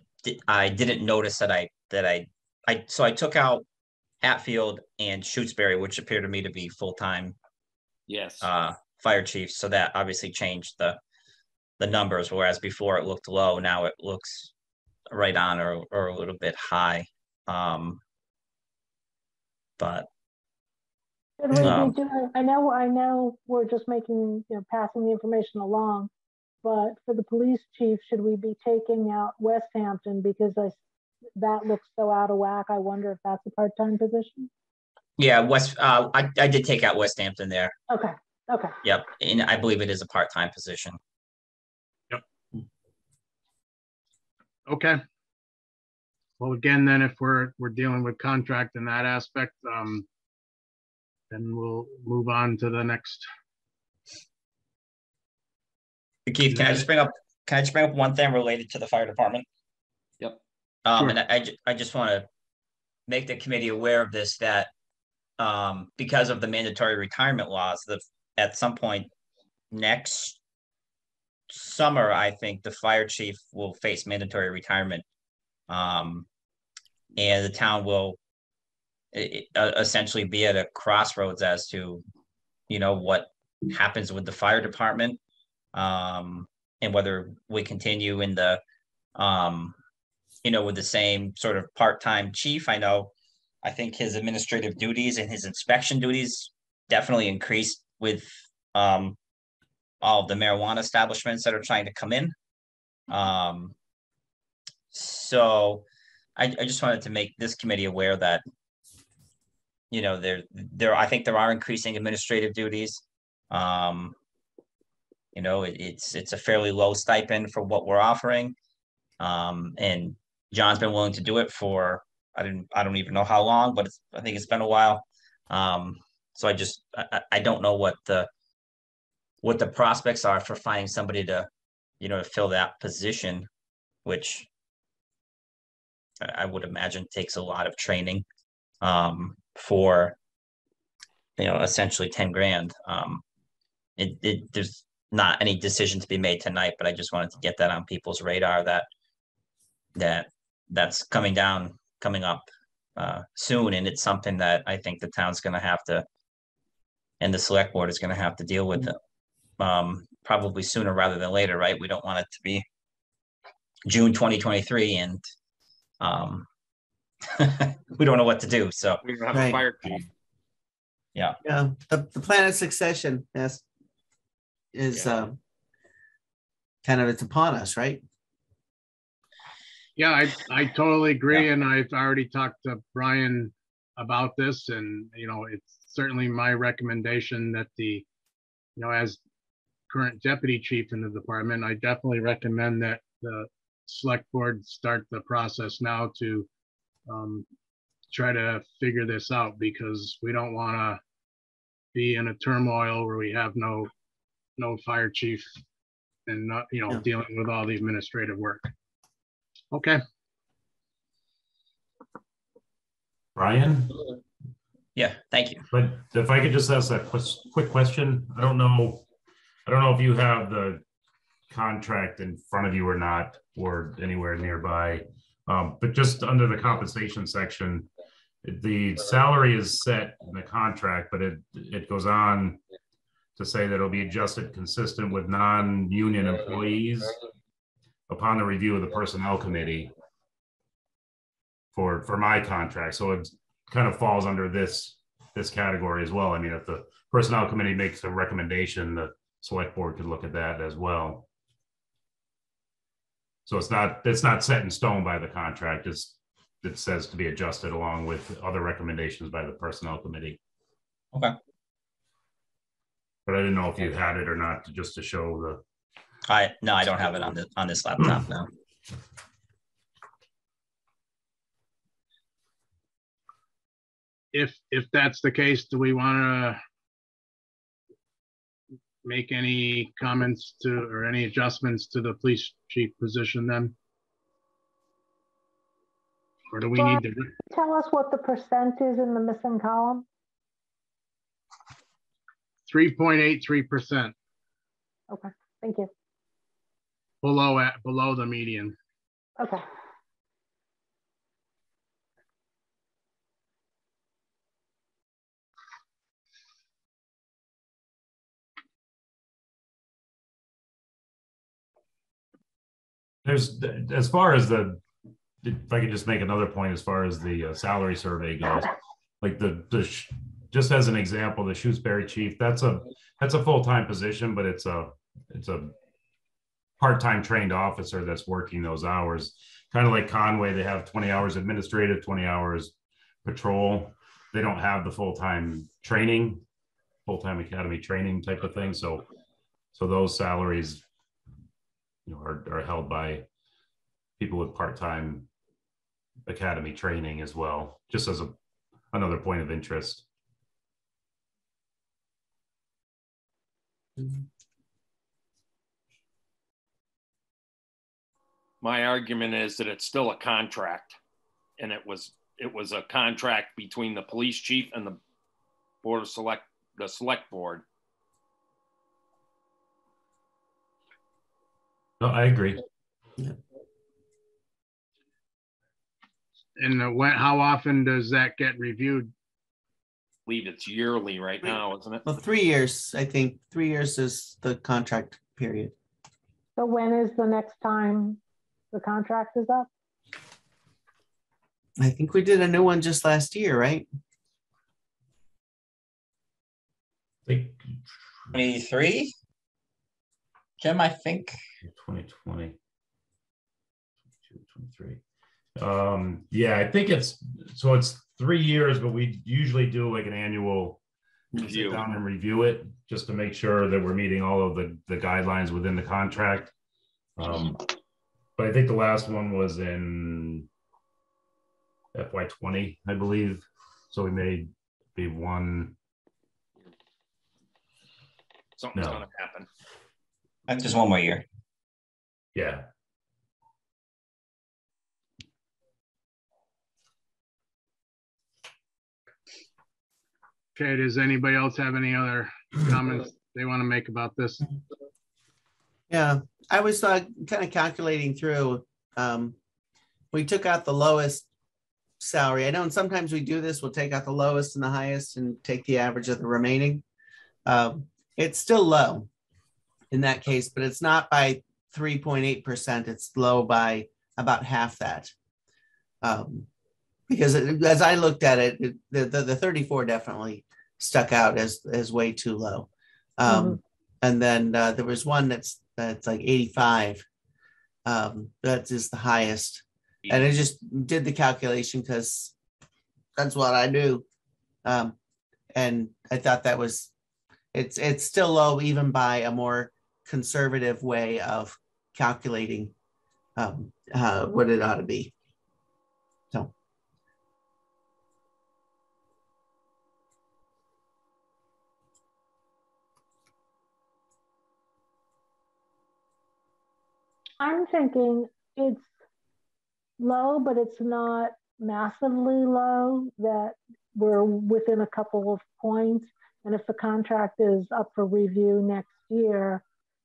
I didn't notice that I, that I, I, so I took out Hatfield and Shutesbury, which appear to me to be full-time Yes, uh fire chiefs, so that obviously changed the the numbers, whereas before it looked low, now it looks right on or or a little bit high. Um but Should we Um, be doing, I know, I know we're just making, you know, passing the information along, but for the police chief, should we be taking out Westhampton because I that looks so out of whack? I wonder if that's a part-time position? yeah, West uh I I did take out Westhampton there. Okay, okay. Yep, and I believe it is a part-time position. Yep. Okay. Well, again, then if we're, we're dealing with contract in that aspect, um, then we'll move on to the next. Keith, can I just bring up, can I just bring up one thing related to the fire department? Yep. Um, Sure. and I, I, I just want to make the committee aware of this, that um, because of the mandatory retirement laws, the, at some point next summer, I think the fire chief will face mandatory retirement. Um, and the town will essentially be at a crossroads as to, you know, what happens with the fire department um, and whether we continue in the, um, you know, with the same sort of part-time chief. I know, I think his administrative duties and his inspection duties definitely increased with um, all the marijuana establishments that are trying to come in. Um, so I, I just wanted to make this committee aware that, you know, there, there, I think there are increasing administrative duties. Um, you know, it, it's it's a fairly low stipend for what we're offering. Um, and John's been willing to do it for I didn't I don't even know how long, but I think it's been a while. Um, so I just I, I- don't know what the what the prospects are for finding somebody to, you know, to fill that position, which I would imagine takes a lot of training um, for you know essentially 10 grand. Um, it, it there's not any decision to be made tonight but i just wanted to get that on people's radar that that that's coming down coming up uh, soon. And it's something that i think the town's going to have to and the select board is going to have to deal with it um, probably sooner rather than later right? We don't want it to be june 2023 and um, we don't know what to do so we don't have a fire chief. Yeah, the, the plan of succession, yes, is Yeah. um, kind of, it's upon us, right? Yeah, I, I totally agree. And I've already talked to Brian about this and, you know, it's certainly my recommendation that the, you know, as current deputy chief in the department, I definitely recommend that the select board start the process now to um, try to figure this out because we don't want to be in a turmoil where we have no, no fire chief and not, you know, Yeah. dealing with all the administrative work. Okay, Brian, Yeah, thank you. But if I could just ask a ques- quick question, I don't know, I don't know if you have the contract in front of you or not, or anywhere nearby. Um, but just under the compensation section, the salary is set in the contract, but it, it goes on to say that it'll be adjusted consistent with non-union employees upon the review of the personnel committee for, for my contract. So it kind of falls under this, this category as well. I mean, if the personnel committee makes a recommendation, the select board could look at that as well. So it's not, it's not set in stone by the contract. It's, it says to be adjusted along with other recommendations by the personnel committee. Okay. But I didn't know if you had it or not, to- just to show the, I, no, I don't have it on this, on this laptop now. If, if that's the case, do we want to make any comments to, or any adjustments to the police chief position then? Or do we need to, Tell us what the percent is in the missing column. three point eight three percent Okay, thank you. below at, below the median? Okay. There's, as far as the, if I could just make another point, as far as the uh, salary survey goes. Like the, the, sh- just as an example, the Shutesbury chief, that's a, that's a full-time position, but it's a, it's a part-time trained officer that's working those hours. Kind of like Conway, they have twenty hours administrative, twenty hours patrol. They don't have the full-time training, full-time academy training type of thing. So, so those salaries, you know, are, are held by people with part-time academy training as well, just as a, another point of interest. My argument is that it's still a contract. And it was, it was a contract between the police chief and the board of select, the select board. No, I agree. And uh, when, how often does that get reviewed? I believe it's yearly right now, isn't it? Well, three years, I think, three years is the contract period. So when is the next time the contract is up? I think we did a new one just last year, right? think Twenty-three? Jim, I think, 2020. 23. Um, yeah, I think it's, so it's three years, but we usually do like an annual sit Review. down and review it just to make sure that we're meeting all of the, the guidelines within the contract. Um, but I think the last one was in FY twenty, I believe. So we may be one, Something's No. gonna happen. Uh, just one more year. yeah. Okay, does anybody else have any other comments they want to make about this? Yeah, I was uh, kind of calculating through. Um, we took out the lowest salary. I know sometimes we do this. We'll take out the lowest and the highest and take the average of the remaining. Um, it's still low in that case, but it's not by 3.8%. It's low by about half that. Um, because it- as I looked at it, it- the, the, the 34 definitely stuck out as, as way too low. Um, And then uh, there was one that's that's like 85. Um, that is the highest. And I just did the calculation because that's what I do. Um, and I thought that was it's it's still low even by a more conservative way of calculating um, uh, what it ought to be. So I'm thinking it's low, but it's not massively low that we're within a couple of points. And if the contract is up for review next year,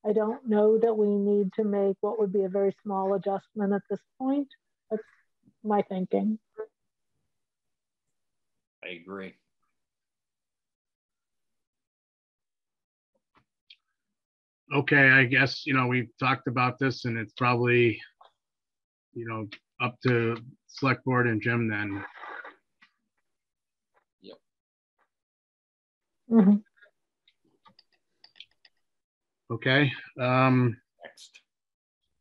I don't know that we need to make what would be a very small adjustment at this point. That's my thinking. I agree. Okay, I guess, you know, we've talked about this and it's probably, you know, up to select board and Jim then. Mhm. Okay, um, Next.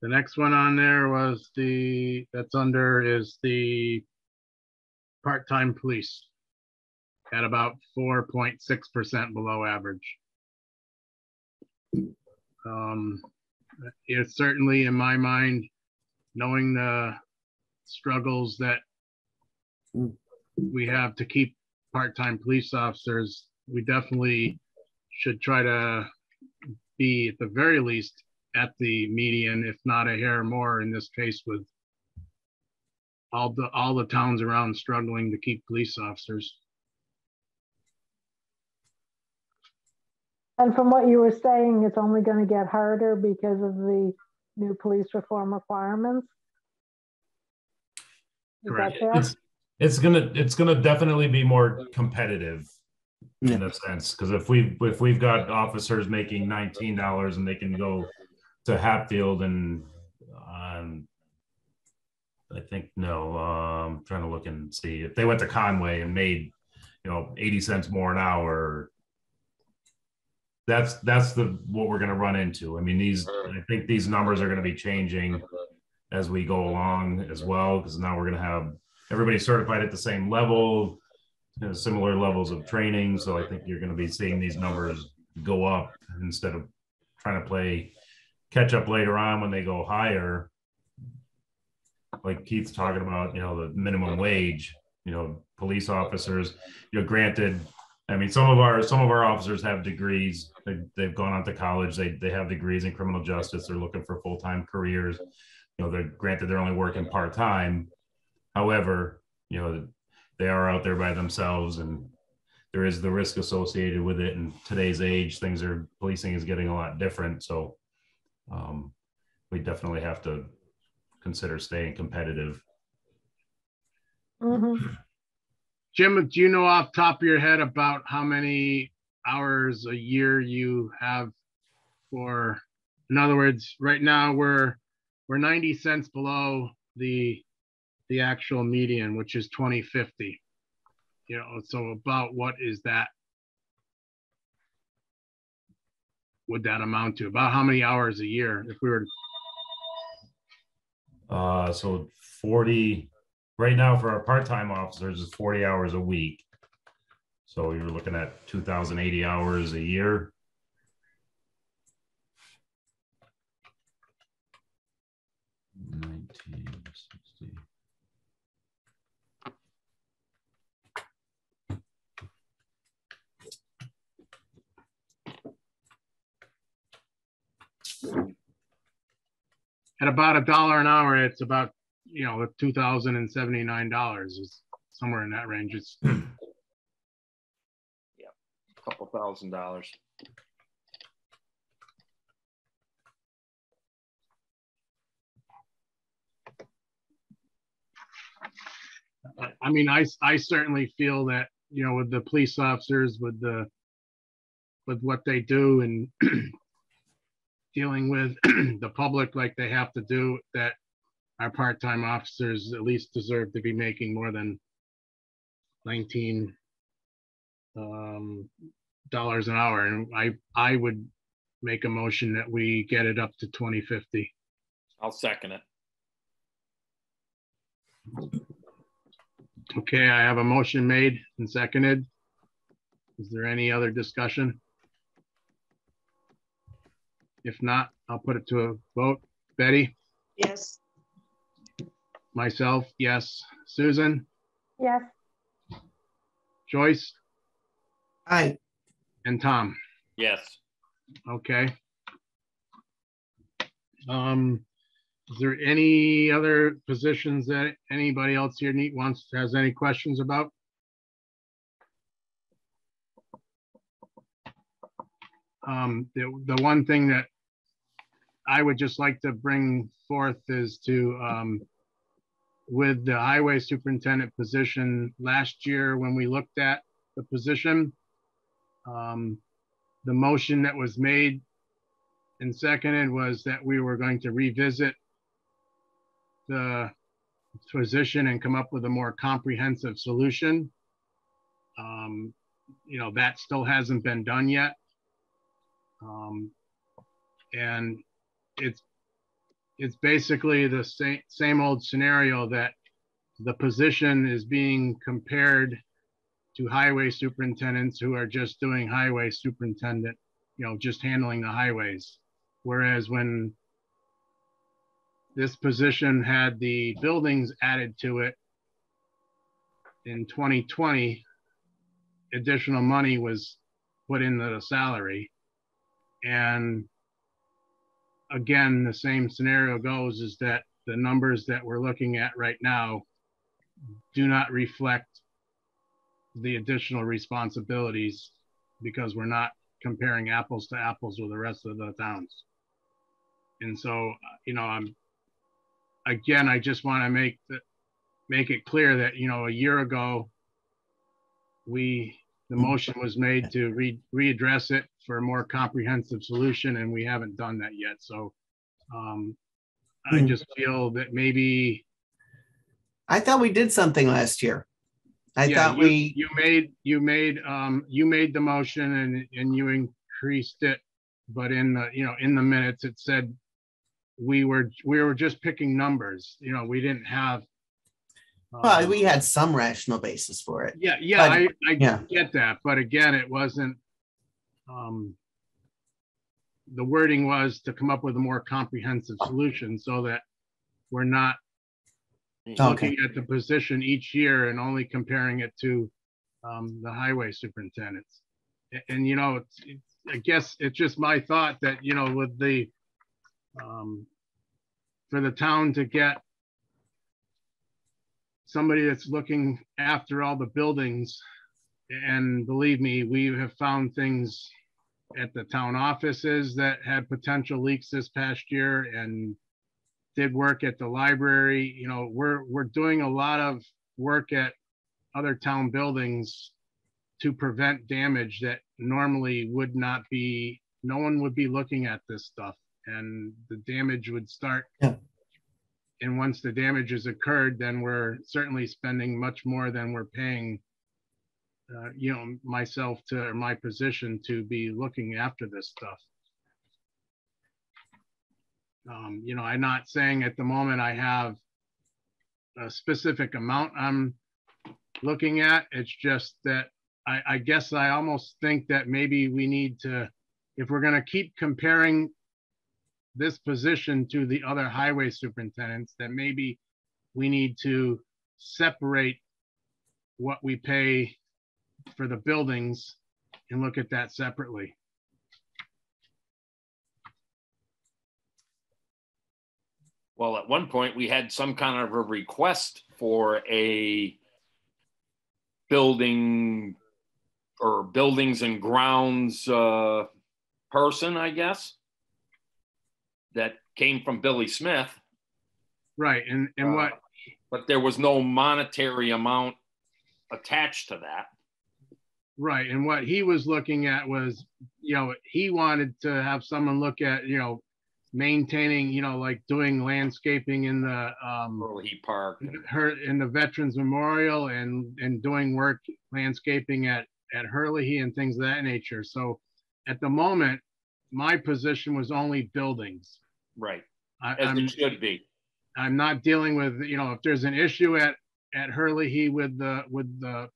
the next one on there was the, that's under is the part-time police at about four point six percent below average. Um, it's certainly in my mind, knowing the struggles that we have to keep part-time police officers, we definitely should try to be at the very least at the median, if not a hair more in this case with all the, all the towns around struggling to keep police officers. And from what you were saying, it's only going to get harder because of the new police reform requirements. Is that Correct. fair? It's, it's gonna, it's gonna definitely be more competitive in a sense, because if we, if we've got officers making nineteen dollars and they can go to Hatfield and, um, I think, no, um, trying to look and see if they went to Conway and made, you know, eighty cents more an hour. That's, that's the, what we're gonna run into. I mean, these, I think these numbers are gonna be changing as we go along as well, because now we're gonna have everybody certified at the same level, you know, similar levels of training. So I think you're gonna be seeing these numbers go up instead of trying to play catch up later on when they go higher. Like Keith's talking about, you know, the minimum wage, you know, police officers, you know, granted, I mean, some of our, some of our officers have degrees. They, they've gone on to college. They, they have degrees in criminal justice. They're looking for full-time careers. You know, they're granted, they're only working part-time. However, you know, they are out there by themselves and there is the risk associated with it. In today's age, things are, policing is getting a lot different. So um, we definitely have to consider staying competitive. Mhm. Jim, do you know off top of your head about how many hours a year you have for, in other words, right now, we're, we're ninety cents below the, the actual median, which is twenty fifty. You know, so about what is that? Would that amount to? About how many hours a year if we were, Uh, so 40, right now for our part-time officers is 40 hours a week. So you're looking at 2,080 hours a year. Nineteen at about a dollar an hour, it's about, you know, two thousand and seventy-nine dollars is somewhere in that range. It's, hmm. yeah, a Couple thousand dollars. I- I mean, I, I certainly feel that, you know, with the police officers, with the, with what they do and dealing with the public like they have to do, that our part-time officers at least deserve to be making more than nineteen um, dollars an hour. And I, I would make a motion that we get it up to twenty fifty. I'll second it. Okay, I have a motion made and seconded. Is there any other discussion? If not, I'll put it to a vote. Betty, Yes, myself, yes. Susan, Yes, Joyce, Aye. and Tom. Yes. Okay. Um, Is there any other positions that anybody else here need wants, has any questions about? Um, the, the one thing that I would just like to bring forth is to, um, with the highway superintendent position last year, when we looked at the position, um, the motion that was made and seconded was that we were going to revisit the position and come up with a more comprehensive solution. Um, you know, that still hasn't been done yet. Um, and it's it's basically the same same old scenario that the position is being compared to highway superintendents who are just doing highway superintendent, you know, just handling the highways. Whereas when this position had the buildings added to it in 2020, additional money was put into the salary. And again, the same scenario goes is that the numbers that we're looking at right now do not reflect the additional responsibilities because we're not comparing apples to apples with the rest of the towns. And so, you know, I'm again, I just want to make the, make it clear that you know a year ago we the motion was made to re, readdress it for a more comprehensive solution, and we haven't done that yet. So um, I Hmm. just feel that maybe I thought we did something last year. I yeah, thought you, we, you made you made um, you made the motion and and you increased it, but in the you know in the minutes it said we were we were just picking numbers. You know, we didn't have. well, um, we had some rational basis for it. Yeah, yeah, But- I, I yeah. get that, but again, it wasn't, um, the wording was to come up with a more comprehensive solution so that we're not Okay. looking at the position each year and only comparing it to, um, the highway superintendents. A- And, you know, it's, it's- I guess it's just my thought that, you know, with the, um, for the town to get somebody that's looking after all the buildings. And believe me, we have found things at the town offices that had potential leaks this past year and did work at the library. You know, we're, we're doing a lot of work at other town buildings to prevent damage that normally would not be, no one would be looking at this stuff. And the damage would start Yeah. and once the damage has occurred, then we're certainly spending much more than we're paying, uh, you know, myself to, or my position to be looking after this stuff. Um, you know, I'm not saying at the moment I have a specific amount I'm looking at. It's just that I, I guess I almost think that maybe we need to, if we're gonna keep comparing this position to the other highway superintendents, that maybe we need to separate what we pay for the buildings and look at that separately. Well, at one point, we had some kind of a request for a building or buildings and grounds uh, person, I guess, that came from Billy Smith. Right, and, and what, Uh, But there was no monetary amount attached to that. Right, and what he was looking at was, you know, he wanted to have someone look at, you know, maintaining, you know, like doing landscaping in the, um, Early Park. her in the Veterans Memorial and and doing work landscaping at at Hurley and things of that nature. So at the moment, my position was only buildings. Right, I, as I'm it should be. I'm not dealing with you know if there's an issue at at Hurley with the with the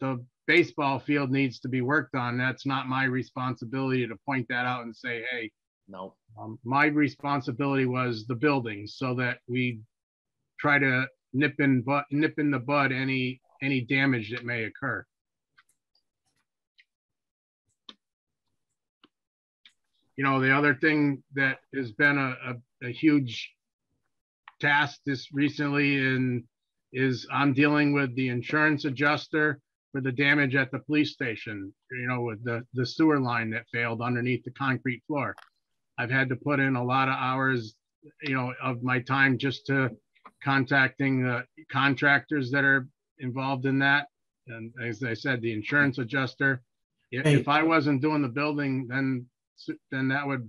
the baseball field needs to be worked on. That's not my responsibility to point that out and say, hey, No, um, my responsibility was the buildings so that we try to nip in but nip in the bud any any damage that may occur. you know, the other thing that has been a, a, a huge task this recently in is I'm dealing with the insurance adjuster for the damage at the police station, you know, with the, the sewer line that failed underneath the concrete floor. I've had to put in a lot of hours, you know, of my time just to contacting the contractors that are involved in that. And as I said, the insurance adjuster, if, Hey. if I wasn't doing the building, then, then that would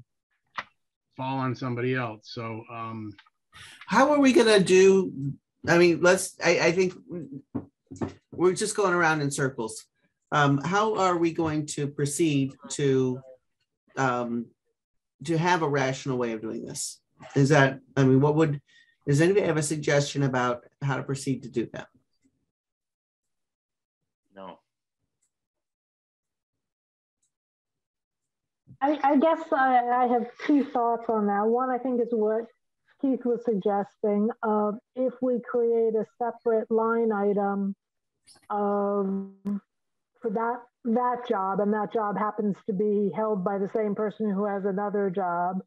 fall on somebody else. So, um, How are we gonna do, I mean, let's, I, I think we're just going around in circles. Um, how are we going to proceed to, um, to have a rational way of doing this? Is that, I mean, what would, does anybody have a suggestion about how to proceed to do that? No. I, I guess I, I have two thoughts on that. One, I think is what Keith was suggesting. Uh, if we create a separate line item for that that job, and that job happens to be held by the same person who has another job.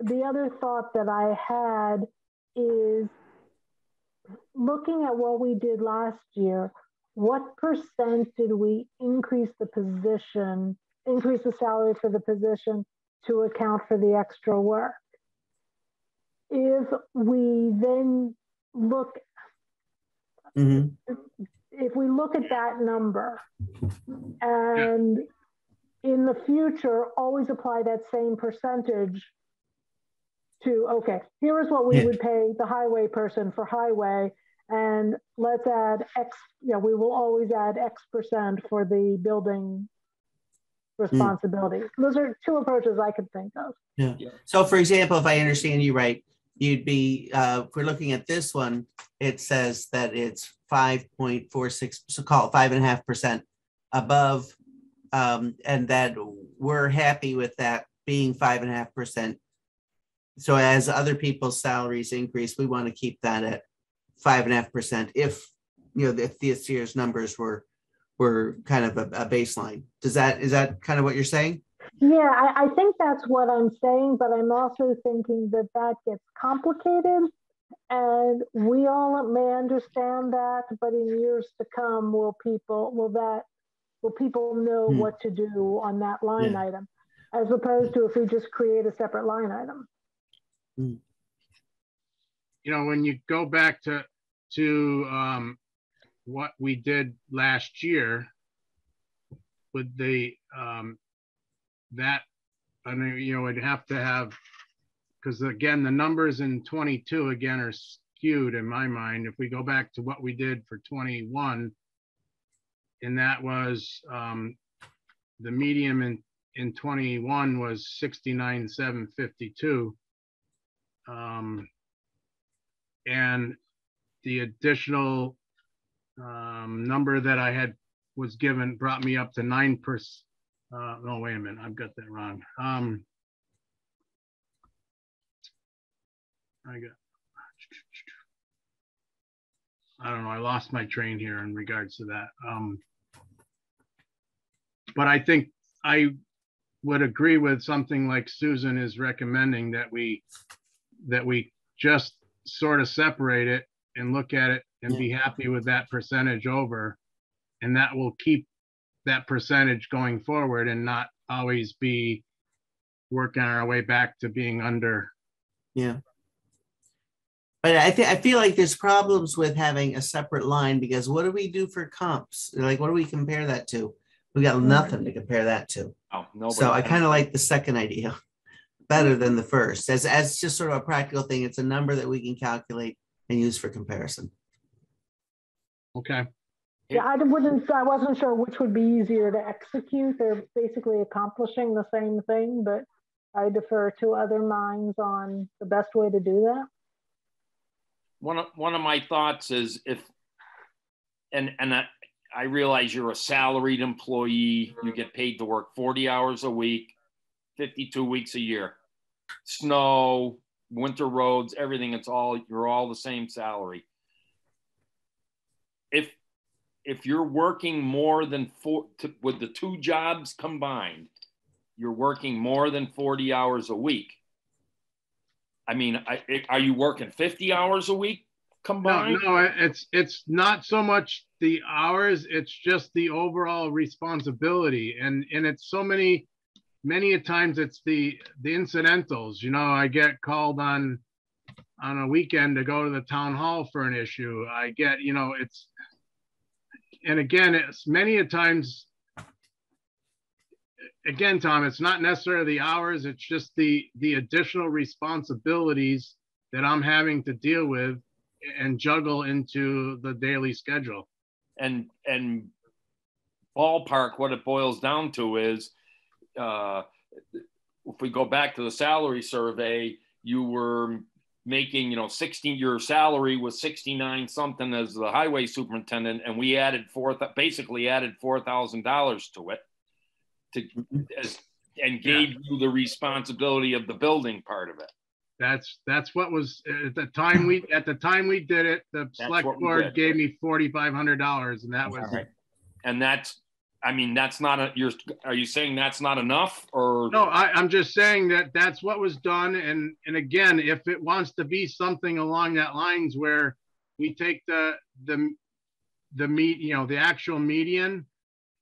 The other thought that I had is looking at what we did last year. What percent did we increase the position? increase the salary for the position to account for the extra work. If we then look, Mhm. if we look at that number and in the future, always apply that same percentage to, okay, here is what we Yeah. would pay the highway person for highway. And let's add X, you know, we will always add X percent for the building responsibility. Those are two approaches I could think of. Yeah. So for example, if I understand you right, you'd be, uh, if we're looking at this one, it says that it's five point four six, so call it five and a half percent above. Um, and that we're happy with that being five and a half percent. So as other people's salaries increase, we want to keep that at five and a half percent if, you know, if this year's numbers were, were kind of a, a baseline. Does that, is that kind of what you're saying? Yeah, I, I think that's what I'm saying, but I'm also thinking that that gets complicated. And we all may understand that, but in years to come, will people, will that, will people know Hmm. what to do on that line Yeah. item? As opposed to if we just create a separate line item. you know, when you go back to, to, um, what we did last year with the, um, that, I mean, you know, it'd have to have, because again, the numbers in twenty-two again are skewed in my mind. If we go back to what we did for twenty-one, and that was, um, the medium in, in twenty-one was sixty-nine, seven fifty-two. Um, and the additional um, number that I had was given brought me up to nine percent. Uh, no, wait a minute, I've got that wrong. Um, I got. I don't know. I lost my train here in regards to that. Um, but I think I would agree with something like Susan is recommending that we that we just sort of separate it and look at it and be happy with that percentage over. And that will keep that percentage going forward and not always be working our way back to being under. Yeah. But I think I feel like there's problems with having a separate line because what do we do for comps? Like, what do we compare that to? We got mm. nothing to compare that to. Oh, nobody. So I kind of like the second idea better than the first. As as just sort of a practical thing, it's a number that we can calculate and use for comparison. Okay. Yeah, I wouldn't, I wasn't sure which would be easier to execute. They're basically accomplishing the same thing, but I defer to other minds on the best way to do that. One of, one of my thoughts is if, and, and I, I realize you're a salaried employee, you get paid to work 40 hours a week, 52 weeks a year. Snow, winter roads, everything, it's all, you're all the same salary. If, you're working more than four, to, with the two jobs combined, you're working more than 40 hours a week. I mean, I, it- are you working 50 hours a week No, combined? no, it's, it's not so much the hours, it's just the overall responsibility. And, and it's so many, many a times it's the, the incidentals, you know, I get called on, on a weekend to go to the town hall for an issue. I get, you know, it's, and again, it's many a times, again, Tom, it's not necessarily the hours, it's just the, the additional responsibilities that I'm having to deal with and juggle into the daily schedule. and and ballpark what it boils down to is uh, if we go back to the salary survey you were making you know 16 your salary was 69 something as the highway superintendent and we added four th- basically added four thousand dollars to it to mm-hmm. as, and gave you the responsibility of the building part of it. That's, that's what was, at the time we, at the time we did it, the select board gave me forty-five hundred dollars and that was, right. and that's i mean that's not a you're are you saying that's not enough or no, I, I'm just saying that that's what was done. And, and again, if it wants to be something along that lines where we take the, the, the meat, you know, the actual median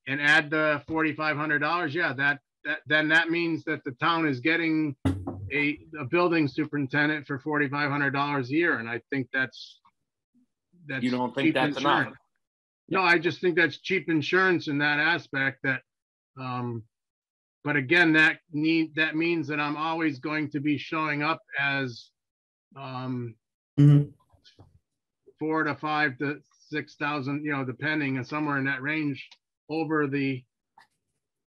and add the forty-five hundred dollars, yeah, that, that, then that means that the town is getting a, a building superintendent for forty-five hundred dollars a year. And I think that's, that's. you don't think that's enough insurance. No, I just think that's cheap insurance in that aspect that, um, but again, that need, that means that I'm always going to be showing up as, um, Mhm. four to five to six thousand, you know, depending, and somewhere in that range over the,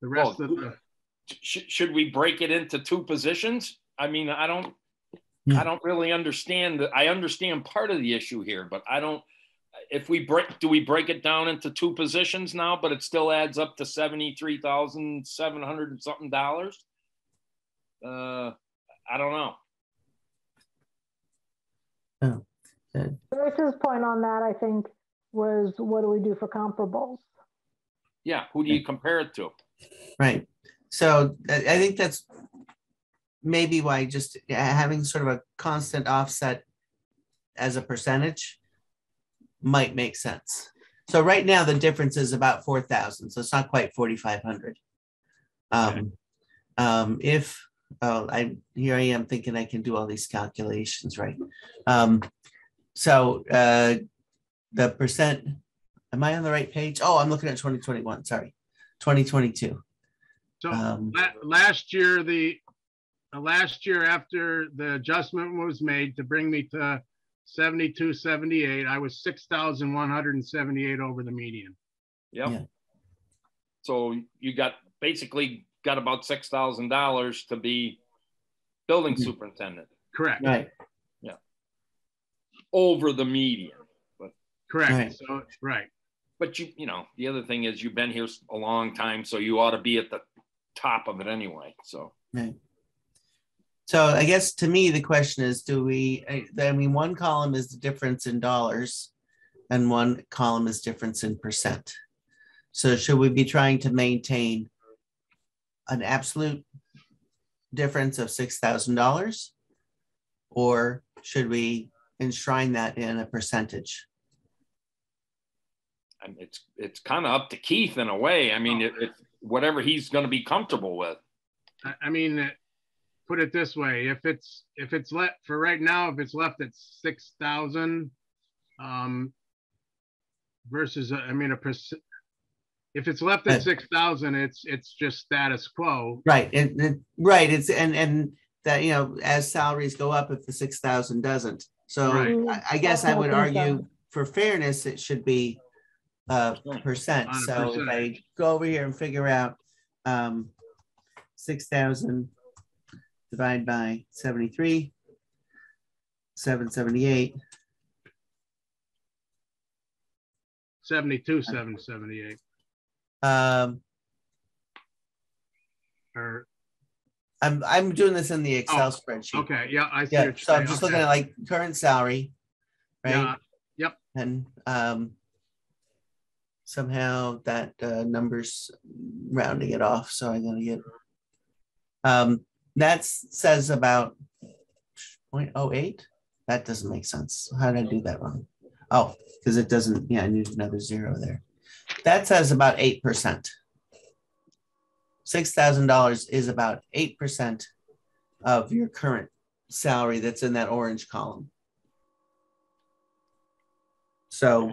the rest Well, of the, should, should we break it into two positions? I mean, I don't, Hmm. I don't really understand that. I understand part of the issue here, but I don't, if we break, do we break it down into two positions now, but it still adds up to seventy-three thousand, seven hundred and something dollars? Uh, I don't know. Bruce's point on that, I think, was what do we do for comparables? Yeah, who do you compare it to? Right. So I, I think that's maybe why just having sort of a constant offset as a percentage might make sense. So right now the difference is about four thousand, so it's not quite forty-five hundred. Um, um, if, oh, I, here I am thinking I can do all these calculations, right? Um, so, uh, the percent, am I on the right page? Oh, I'm looking at twenty twenty-one, sorry, twenty twenty-two. so Um, la- last year, the, the last year after the adjustment was made to bring me to seventy-two, seventy-eight, I was six thousand one hundred and seventy-eight over the median. Yeah. Yep. So you got, basically got about six thousand dollars to be building Mhm. superintendent Correct, Right, Yeah. over the median. But correct. Right. So, right. But you, you know, the other thing is you've been here a long time, so you ought to be at the top of it anyway. So right. So I guess to me, the question is, do we, I, I mean, one column is the difference in dollars and one column is difference in percent. So should we be trying to maintain an absolute difference of six thousand dollars? Or should we enshrine that in a percentage? and it's it's kind of up to Keith in a way. I mean, it, it whatever he's going to be comfortable with. I, I mean, put it this way, if it's, if it's left, for right now, if it's left at six thousand, um, versus, uh, I mean, a percent, if it's left at Right. six thousand, it's, it's just status quo. Right, and, and- right, it's, and, and that, you know, as salaries go up, if the six thousand doesn't. So Right. I, I guess I would argue for fairness, it should be uh percent. On a So if I go over here and figure out um six thousand divided by seventy-three, seven seventy-eight, Seventy-two, seven seventy-eight, um, or, I'm, I'm doing this in the Oh, Excel spreadsheet. okay, yeah, I see. Yeah, what you're so I'm saying, just okay. looking at like current salary, right? Yeah, And um somehow that uh number's rounding it off, so I'm gonna get Um, that says about 0.08. That doesn't make sense. How did I do that wrong? Oh, because it doesn't, yeah, I need another zero there. That says about 8%. $6,000 is about 8% of your current salary that's in that orange column. So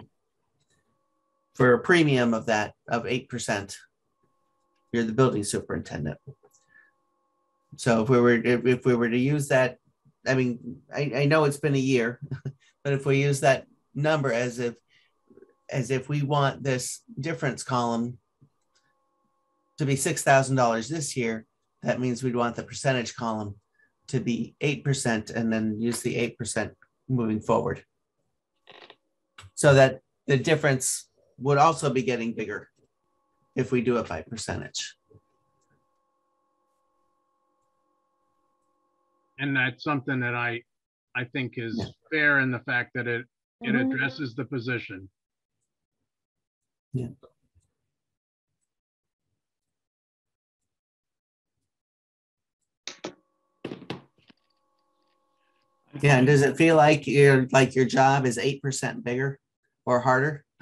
for a premium of that of 8%, you're the building superintendent. So if we were if, if we were to use that, I mean, I, I know it's been a year, but if we use that number as if as if we want this difference column to be six thousand dollars this year, that means we'd want the percentage column to be eight percent, and then use the eight percent moving forward, so that the difference would also be getting bigger if we do it by percentage. And that's something that I, I think is Yeah. fair in the fact that it, it Mhm. addresses the position. Yeah, Yeah, and does it feel like your like your job is eight percent bigger or harder?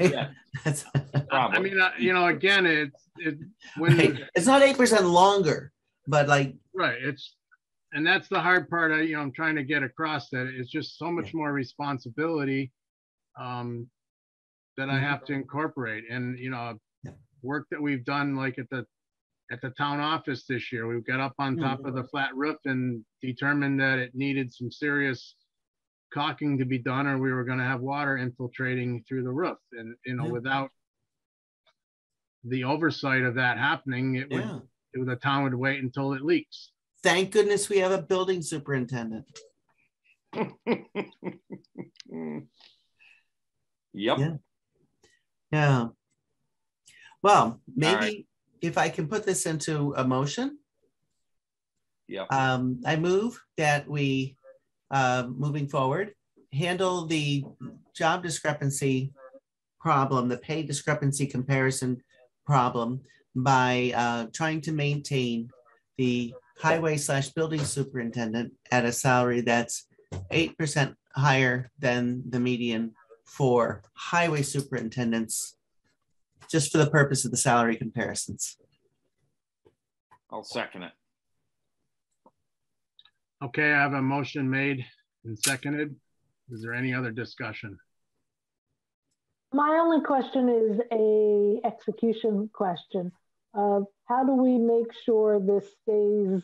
Yeah. That's I mean, uh, you know, again, it's, it, when, right. It's not eight percent longer, but like right, it's, and that's the hard part, I, you know, I'm trying to get across that it's just so much more responsibility um, that I Mhm. have to incorporate and, you know, work that we've done like at the, at the town office this year, we've got up on top of the flat roof and determined that it needed some serious caulking to be done or we were gonna have water infiltrating through the roof and, you know, Yeah. without the oversight of that happening, it would, yeah. it- the town would wait until it leaks. Thank goodness we have a building superintendent. Yep. Yeah. Yeah. Well, maybe right. if I can put this into a motion, Yep. um, I move that we, uh, moving forward, handle the job discrepancy problem, the pay discrepancy comparison problem by uh, trying to maintain the highway slash building superintendent at a salary that's eight percent higher than the median for highway superintendents, just for the purpose of the salary comparisons. I'll second it. Okay, I have a motion made and seconded. Is there any other discussion? My only question is a execution question. Uh, how do we make sure this stays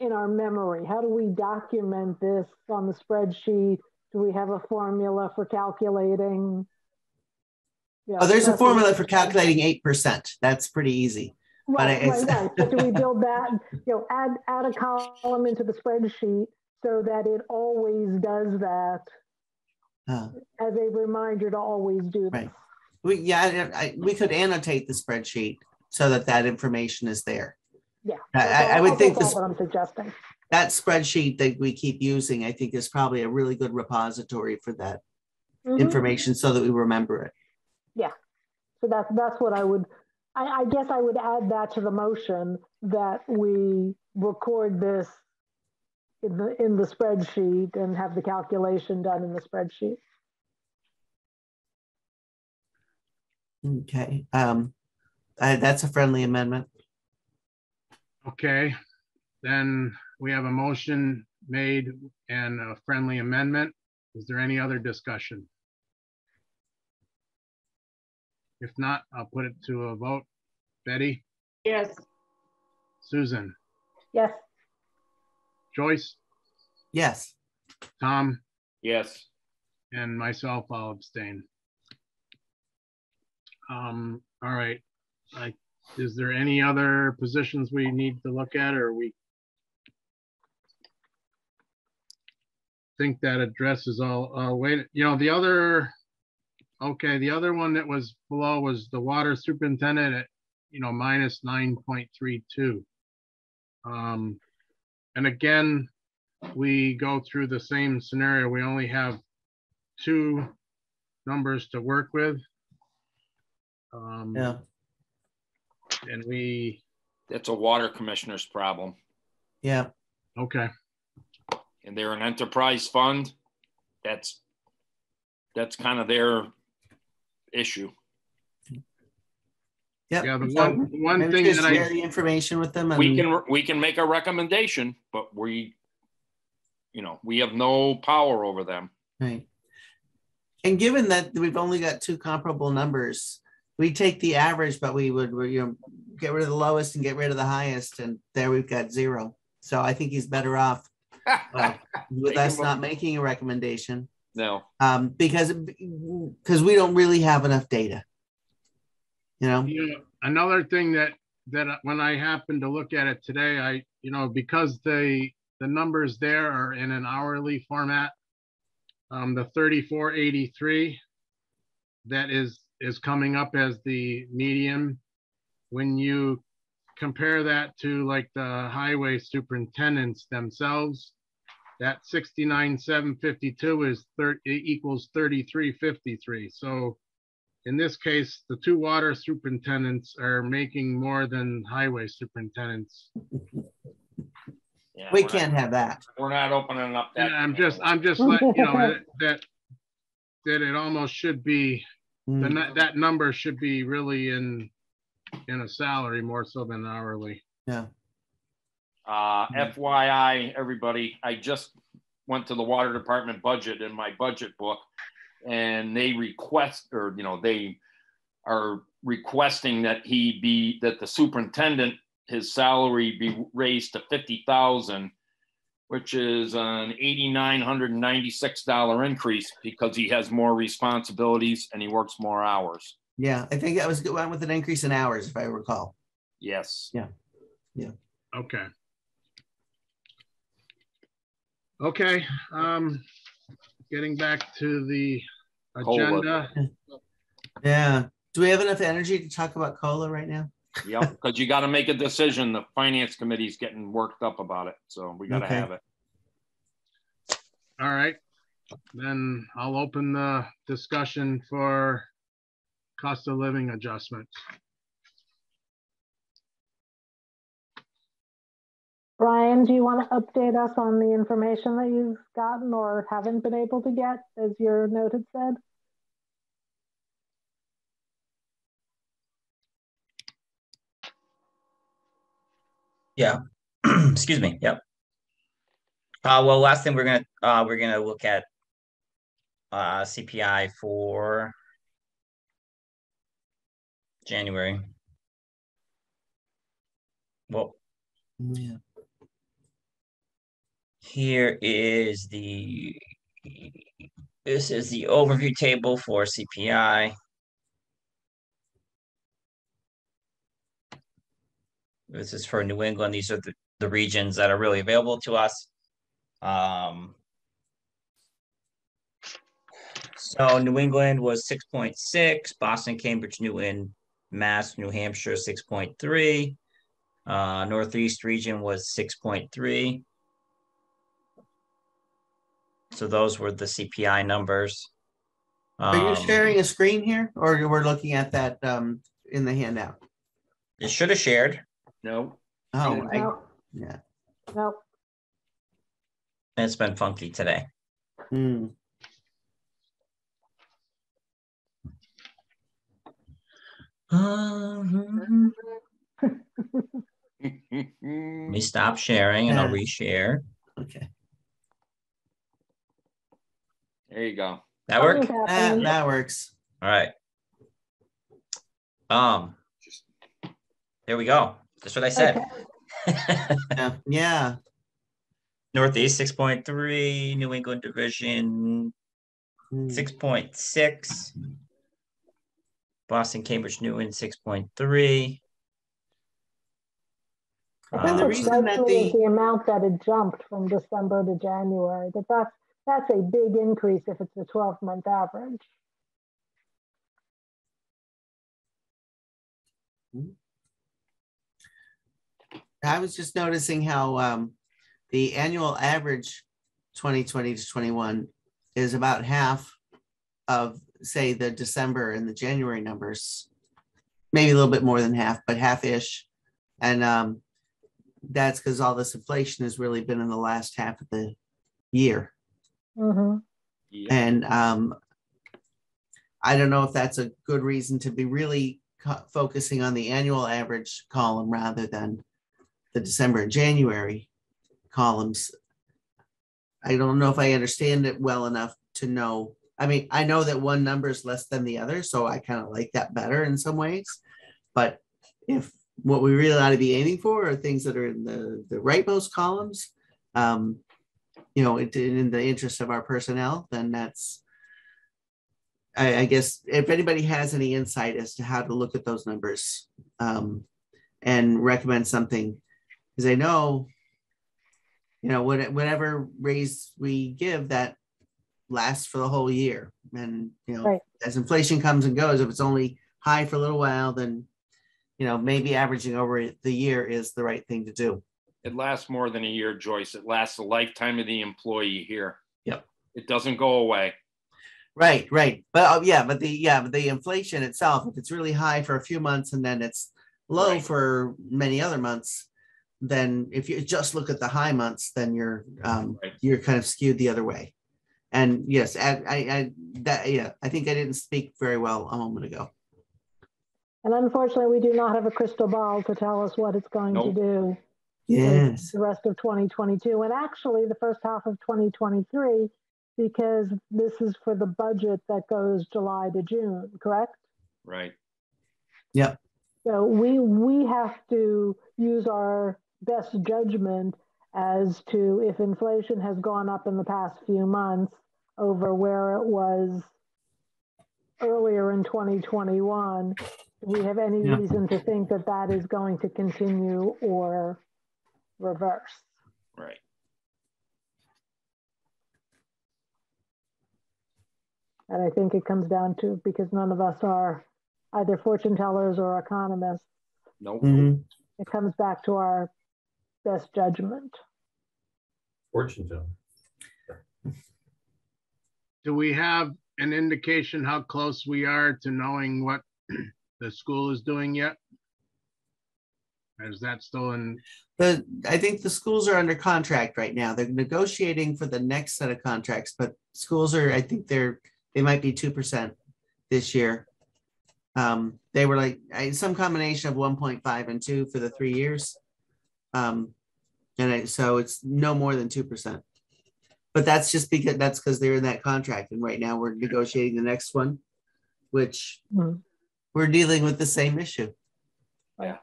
in our memory? How do we document this on the spreadsheet? Do we have a formula for calculating? Yeah, Oh, there's a formula for calculating eight percent. That's pretty easy. but Right, it's- right, right. But do we build that, you know, add, add a column into the spreadsheet so that it always does that Uh, as a reminder to always do this? Right. we, yeah, I, I- we could annotate the spreadsheet so that that information is there. Yeah. I- I- that's I would that's think all this- What I'm suggesting. That spreadsheet that we keep using, I think is probably a really good repository for that Mhm. information so that we remember it. Yeah, so that's, that's what I would, I, I guess I would add that to the motion that we record this in the, in the spreadsheet and have the calculation done in the spreadsheet. Okay, um, uh, that's a friendly amendment. Okay, then we have a motion made and a friendly amendment. Is there any other discussion? If not, I'll put it to a vote. Betty, Yes, Susan, Yes, Joyce, Yes, Tom, Yes. and myself, I'll abstain. Um, all right, like, is there any other positions we need to look at or we? Think that addresses all, uh, wait, you know, the other, okay, the other one that was below was the water superintendent at, you know, minus nine point three two. Um, and again, we go through the same scenario. We only have two numbers to work with. Um, yeah, and we, That's a water commissioner's problem. Yeah, Okay, And they're an enterprise fund. That's, that's kind of their issue. yeah. yeah, the one, one thing just that share I, the information with them. We and- can, we can make a recommendation, but we, you know, we have no power over them. Right. And given that we've only got two comparable numbers, we take the average, but we would, you know, get rid of the lowest and get rid of the highest, and there we've got zero. So I think he's better off uh, with us not making a recommendation, No, um, because because we don't really have enough data. You know, you know, another thing that, that when I happened to look at it today, I, you know, because the, the numbers there are in an hourly format. Um, the thirty-four eighty-three, that is, is coming up as the median. When you compare that to like the highway superintendents themselves, that sixty-nine, seven fifty-two is thirty, equals thirty-three fifty-three. So in this case, the two water superintendents are making more than highway superintendents. Yeah, we we're not- can't have that. We're not opening up that. And I'm just, I'm just letting, you know, that, that, that it almost should be, the, Mm, nu- that number should be really in, in a salary more so than hourly. Yeah. Uh, FYI, everybody, I just went to the water department budget in my budget book. And they request, or, you know, they are requesting that he be, that the superintendent, his salary be raised to fifty thousand. Which is an eighty-nine hundred and ninety-six dollar increase because he has more responsibilities and he works more hours. Yeah, I think that was went with an increase in hours, if I recall. Yes. Yeah. Yeah. Okay. Okay, um, getting back to the COLA. agenda. Yeah. Do we have enough energy to talk about COLA right now? Yep, because you got to make a decision. The finance committee's getting worked up about it, so we got to Okay. have it. All right, then I'll open the discussion for cost of living adjustments. Brian, do you want to update us on the information that you've gotten or haven't been able to get, as your note had said? Yeah. Excuse me. Yep. Uh, well, last thing we're gonna, uh, we're gonna look at uh, CPI for January. Well, Yeah. here is the, this is the overview table for CPI. This is for New England. These are the, the regions that are really available to us. Um, so New England was six point six, Boston, Cambridge, Newton, Mass, New Hampshire, six point three. Uh, Northeast region was six point three. So those were the CPI numbers. Are you Um, sharing a screen here or we're looking at that um, in the handout? It should have shared. No, Oh, I, yeah. no. It's been funky today. Hmm. Um, Let me stop sharing and I'll Yeah. reshare. Okay. there you go. That work? Nothing's That, that works. All right. Um, there we go. That's what I said. Yeah. Yeah. Northeast six point three, New England Division Hmm. six point six. Boston, Cambridge, Newton six point three. I And think the reason that the- the amount that it jumped from December to January, but that's, that's a big increase if it's a 12-month average. I was just noticing how um, the annual average 2020 to 21 is about half of, say, the December and the January numbers. Maybe a little bit more than half, but half-ish. And um, that's because all this inflation has really been in the last half of the year. hmm Yeah. And um, I don't know if that's a good reason to be really co- focusing on the annual average column rather than the December and January columns. I don't know if I understand it well enough to know. I mean, I know that one number is less than the other, so I kind of like that better in some ways. But if what we really ought to be aiming for are things that are in the, the rightmost columns, um, you know, it- in the interest of our personnel, then that's, I, I guess, if anybody has any insight as to how to look at those numbers um, and recommend something, because I know, you know, what- whatever raise we give, that lasts for the whole year. And, you know, Right. as inflation comes and goes, if it's only high for a little while, then, you know, maybe averaging over the year is the right thing to do. It lasts more than a year, Joyce. It lasts the lifetime of the employee here. Yep. It doesn't go away. Right, right. But uh, yeah, but the yeah, but the inflation itself, if it's really high for a few months and then it's low Right. for many other months, then if you just look at the high months, then you're um Right. you're kind of skewed the other way. And yes, I, I, I that yeah, I think I didn't speak very well a moment ago. And unfortunately, we do not have a crystal ball to tell us what it's going to do Yes. the rest of 2022, and actually the first half of 2023, because this is for the budget that goes July to June, correct? Right. Yeah. So we, we have to use our best judgment as to if inflation has gone up in the past few months over where it was earlier in 2021. Do we have any Yeah. reason to think that that is going to continue or reverse? Right. And I think it comes down to, because none of us are either fortune tellers or economists, Nope. Mhm. it comes back to our best judgment. Fortune teller. Do we have an indication how close we are to knowing what the school is doing yet? Is that still in, The I think the schools are under contract right now. They're negotiating for the next set of contracts, but schools are, I think they're, they might be two percent this year. Um, they were like, I, some combination of one point five and two for the three years. Um, and I, so it's no more than two percent. But that's just because, that's because they're in that contract, and right now we're negotiating the next one, which Hmm. we're dealing with the same issue. Oh, Yeah.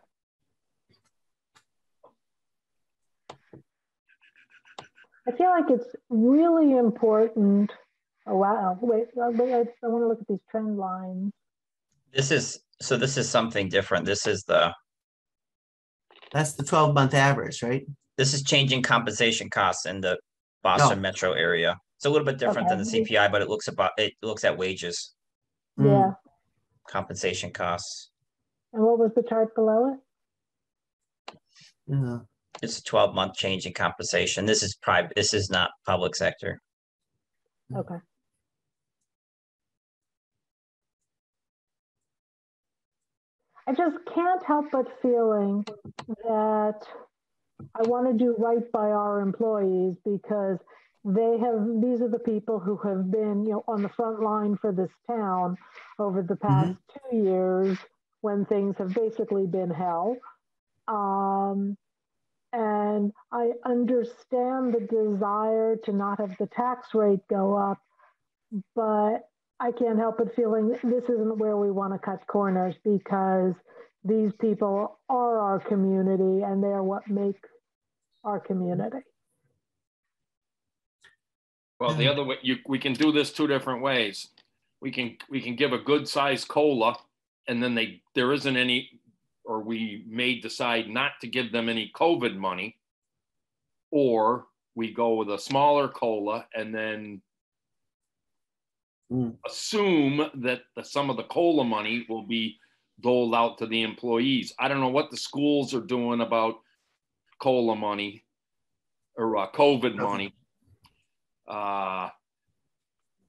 I feel like it's really important. Oh, wow. Wait, wait, I, I want to look at these trend lines. This is, so this is something different. This is the, That's the twelve month average, right? this is changing compensation costs in the Boston metro area. It's a little bit different than the CPI, but it looks about, it looks at wages, Mm. Yeah. compensation costs. And what was the chart below it? Yeah. It's a twelve month change in compensation. This is private, this is not public sector. Okay. I just can't help but feeling that I want to do right by our employees because they have, these are the people who have been, you know, on the front line for this town over the past two years when things have basically been hell. Um, and I understand the desire to not have the tax rate go up, but I can't help but feeling this isn't where we want to cut corners because these people are our community and they're what make our community. Well, the other way, you, we can do this two different ways. We can, we can give a good sized COLA and then they, there isn't any, or we may decide not to give them any COVID money. Or we go with a smaller COLA and then Mm. assume that the, some of the COLA money will be doled out to the employees. I don't know what the schools are doing about COLA money or uh, COVID money. Uh,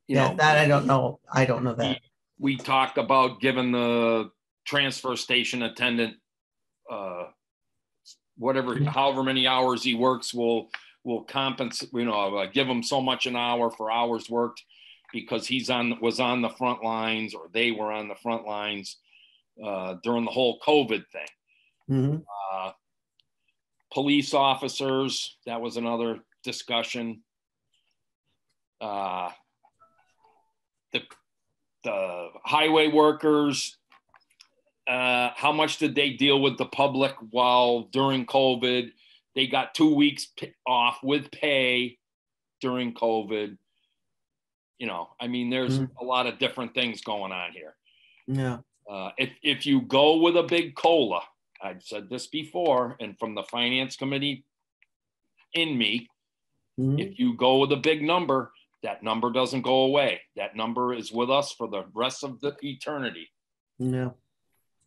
you Yeah, know, that I don't know. I don't know that. we talked about giving the transfer station attendant uh, whatever, however many hours he works, will will compensate. You know, uh, give him so much an hour for hours worked because he's on was on the front lines or they were on the front lines uh, during the whole COVID thing. Mhm. Uh, police officers, that was another discussion. Uh, the, the highway workers, uh, how much did they deal with the public while during COVID? They got two weeks off with pay during COVID. You know, I mean, there's Mhm. a lot of different things going on here. Yeah. Uh, if, if you go with a big COLA, I've said this before, and from the finance committee in me, Mhm. if you go with a big number, that number doesn't go away. That number is with us for the rest of the eternity. Yeah.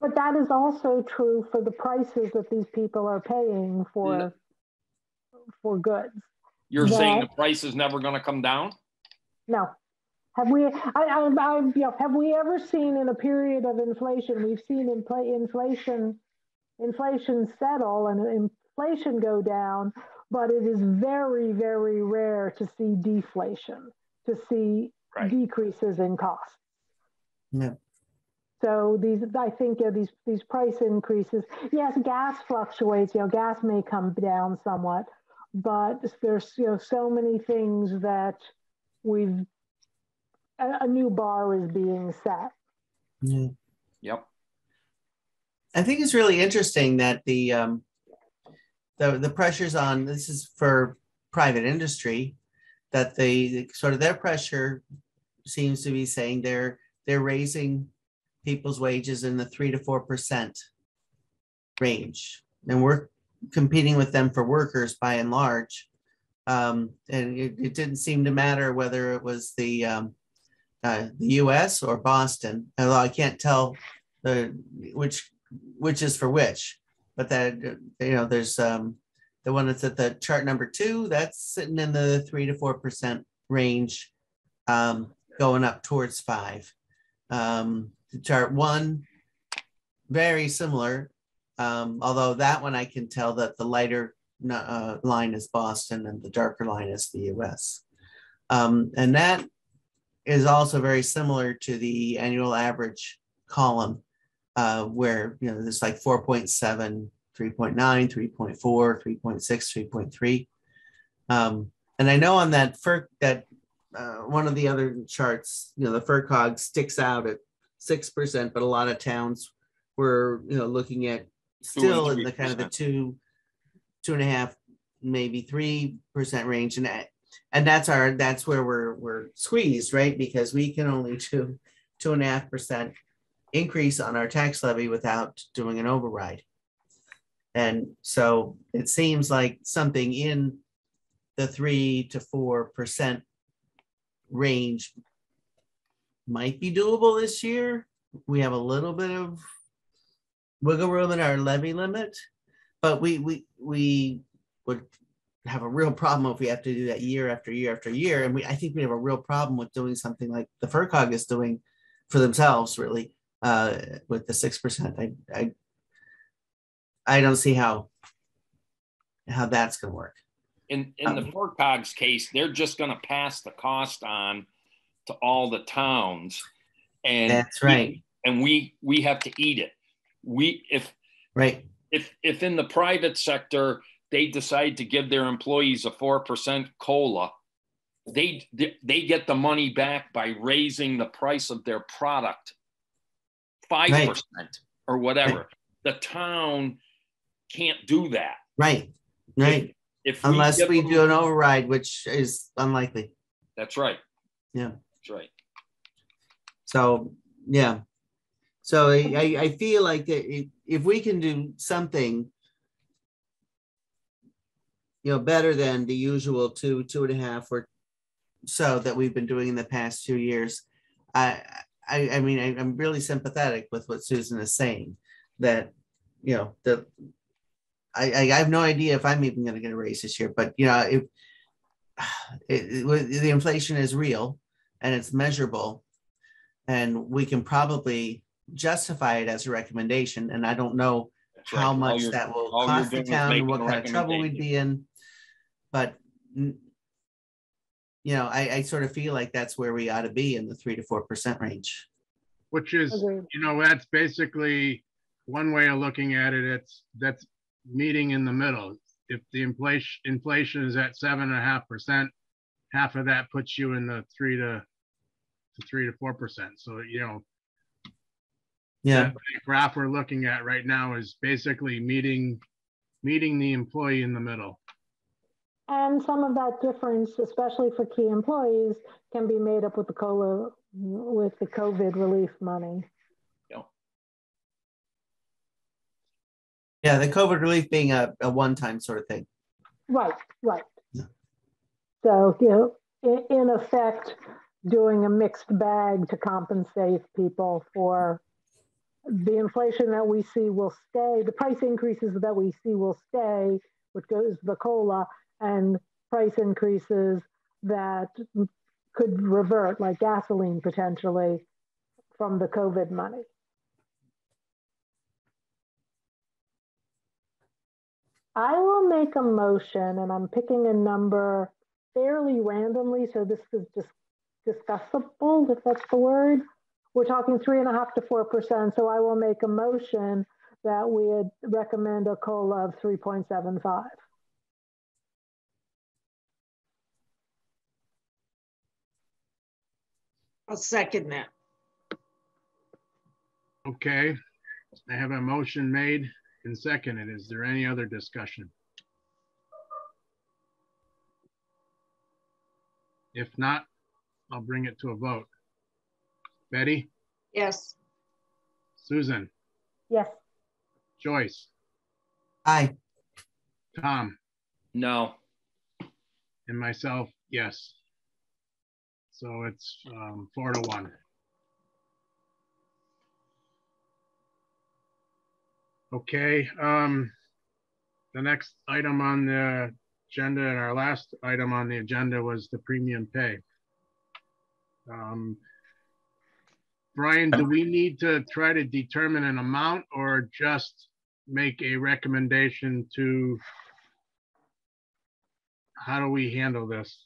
But that is also true for the prices that these people are paying for, for goods. You're saying the price is never going to come down? No. Have we, I, I, I, you know, have we ever seen in a period of inflation, we've seen infl- inflation, inflation settle and inflation go down, but it is very, very rare to see deflation, to see Right. decreases in cost. Yeah. So these, I think, uh, these these price increases. Yes, gas fluctuates. You know, gas may come down somewhat, but there's you know so many things that we've a, a new bar is being set. Yeah. Yep. I think it's really interesting that the um, the the pressures on this is for private industry that they the- sort of their pressure seems to be saying they're they're raising people's wages in the three to four percent range, and we're competing with them for workers by and large. Um, and it, it didn't seem to matter whether it was the um, uh, the U.S. or Boston, although I can't tell the which which is for which, but that you know there's um, the one that's at the chart number two that's sitting in the three to four percent range, um, going up towards five. Um, the chart one, very similar, um, although that one I can tell that the lighter uh, line is Boston and the darker line is the U.S. Um, and that is also very similar to the annual average column, uh, where you know there's like 4.7, 3.9, 3.4, 3.6, 3.3. Um, and I know on that FERC that uh, one of the other charts, you know, the FRCOG sticks out at six percent, but a lot of towns were you know looking at still in the kind of the two, two and a half, maybe three percent range, and that- and that's our that's where we're we're squeezed, right? Because we can only do two and a half percent increase on our tax levy without doing an override. And so it seems like something in the three to four percent range might be doable this year. We have a little bit of wiggle room in our levy limit, but we we we would have a real problem if we have to do that year after year after year. And we I think we have a real problem with doing something like the FRCOG is doing for themselves, really, uh, with the six percent. I I I don't see how how that's gonna work. In, in the Um, FRCOG's case, they're just going to pass the cost on to all the towns. And That's we- right. And we, we have to eat it. We, if, Right. if if in the private sector they decide to give their employees a four percent COLA, they they get the money back by raising the price of their product five percent or whatever. The town can't do that. Right. Right. If we Unless we them- do an override, which is unlikely. That's right. Yeah. That's right. So, yeah. So I, I, feel like if, if we can do something, you know, better than the usual two, two and a half or so that we've been doing in the past two years, I, I, I mean, I, I'm really sympathetic with what Susan is saying that, you know, the, I, I have no idea if I'm even going to get a raise this year, but you know, if it, it, the inflation is real and it's measurable, and we can probably justify it as a recommendation. And I don't know right. how All much that will cost the town and what kind of trouble we'd be in. But you know, I, I sort of feel like that's where we ought to be in the three to four percent range. Which is, Agreed. you know, that's basically one way of looking at it. It's, that's meeting in the middle. If the inflation, inflation is at seven and a half percent, half of that puts you in the three to, to three to four percent. So, you know, Yeah, that graph we're looking at right now is basically meeting, meeting the employee in the middle. And some of that difference, especially for key employees, can be made up with the COLA, with the COVID relief money. yeah, the COVID relief being a, a one-time sort of thing. Right, right. Yeah. So, you know, in, in effect, doing a mixed bag to compensate people for the inflation that we see will stay, the price increases that we see will stay, which goes the COLA, and price increases that could revert, like gasoline potentially, from the COVID money. I will make a motion, and I'm picking a number fairly randomly, so this is just discussable, if that's the word. We're talking three and a half to four percent, so I will make a motion that we recommend a COLA of 3.75. I'll second that. Okay, I have a motion made and seconded. Is there any other discussion? If not, I'll bring it to a vote. Betty, Yes, Susan, Yes, Joyce, Aye, Tom, No, and myself, yes. So it's um, four to one. Okay, um, the next item on the agenda and our last item on the agenda was the premium pay. Um, Brian, do we need to try to determine an amount or just make a recommendation to how do we handle this?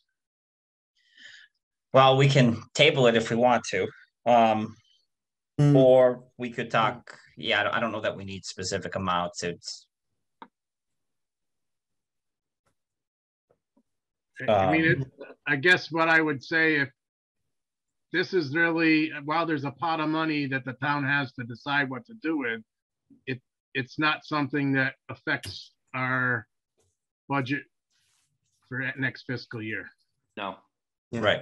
Well, we can table it if we want to. Um, Mm. or we could talk, yeah, I don't, I don't know that we need specific amounts. It's, I mean, Um, it, I guess what I would say if this is really, while there's a pot of money that the town has to decide what to do with, it, it's not something that affects our budget for next fiscal year. no. Yeah. right.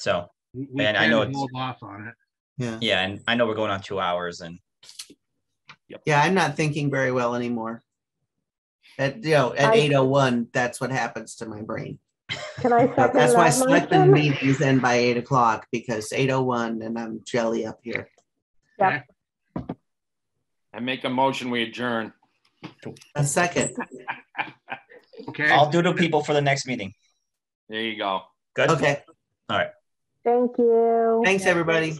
So, We we And I know can it's- hold off on it. yeah, yeah, and I know we're going on two hours and yeah, I'm not thinking very well anymore. At, you know, at eight oh one, that's what happens to my brain. can I second That's why that selectmen motion? meetings end by eight o'clock because eight oh one and I'm jelly up here. Yep. I make a motion, we adjourn. A second, Okay, I'll do to people for the next meeting. There you go. Good? okay, Thank you. thanks, everybody.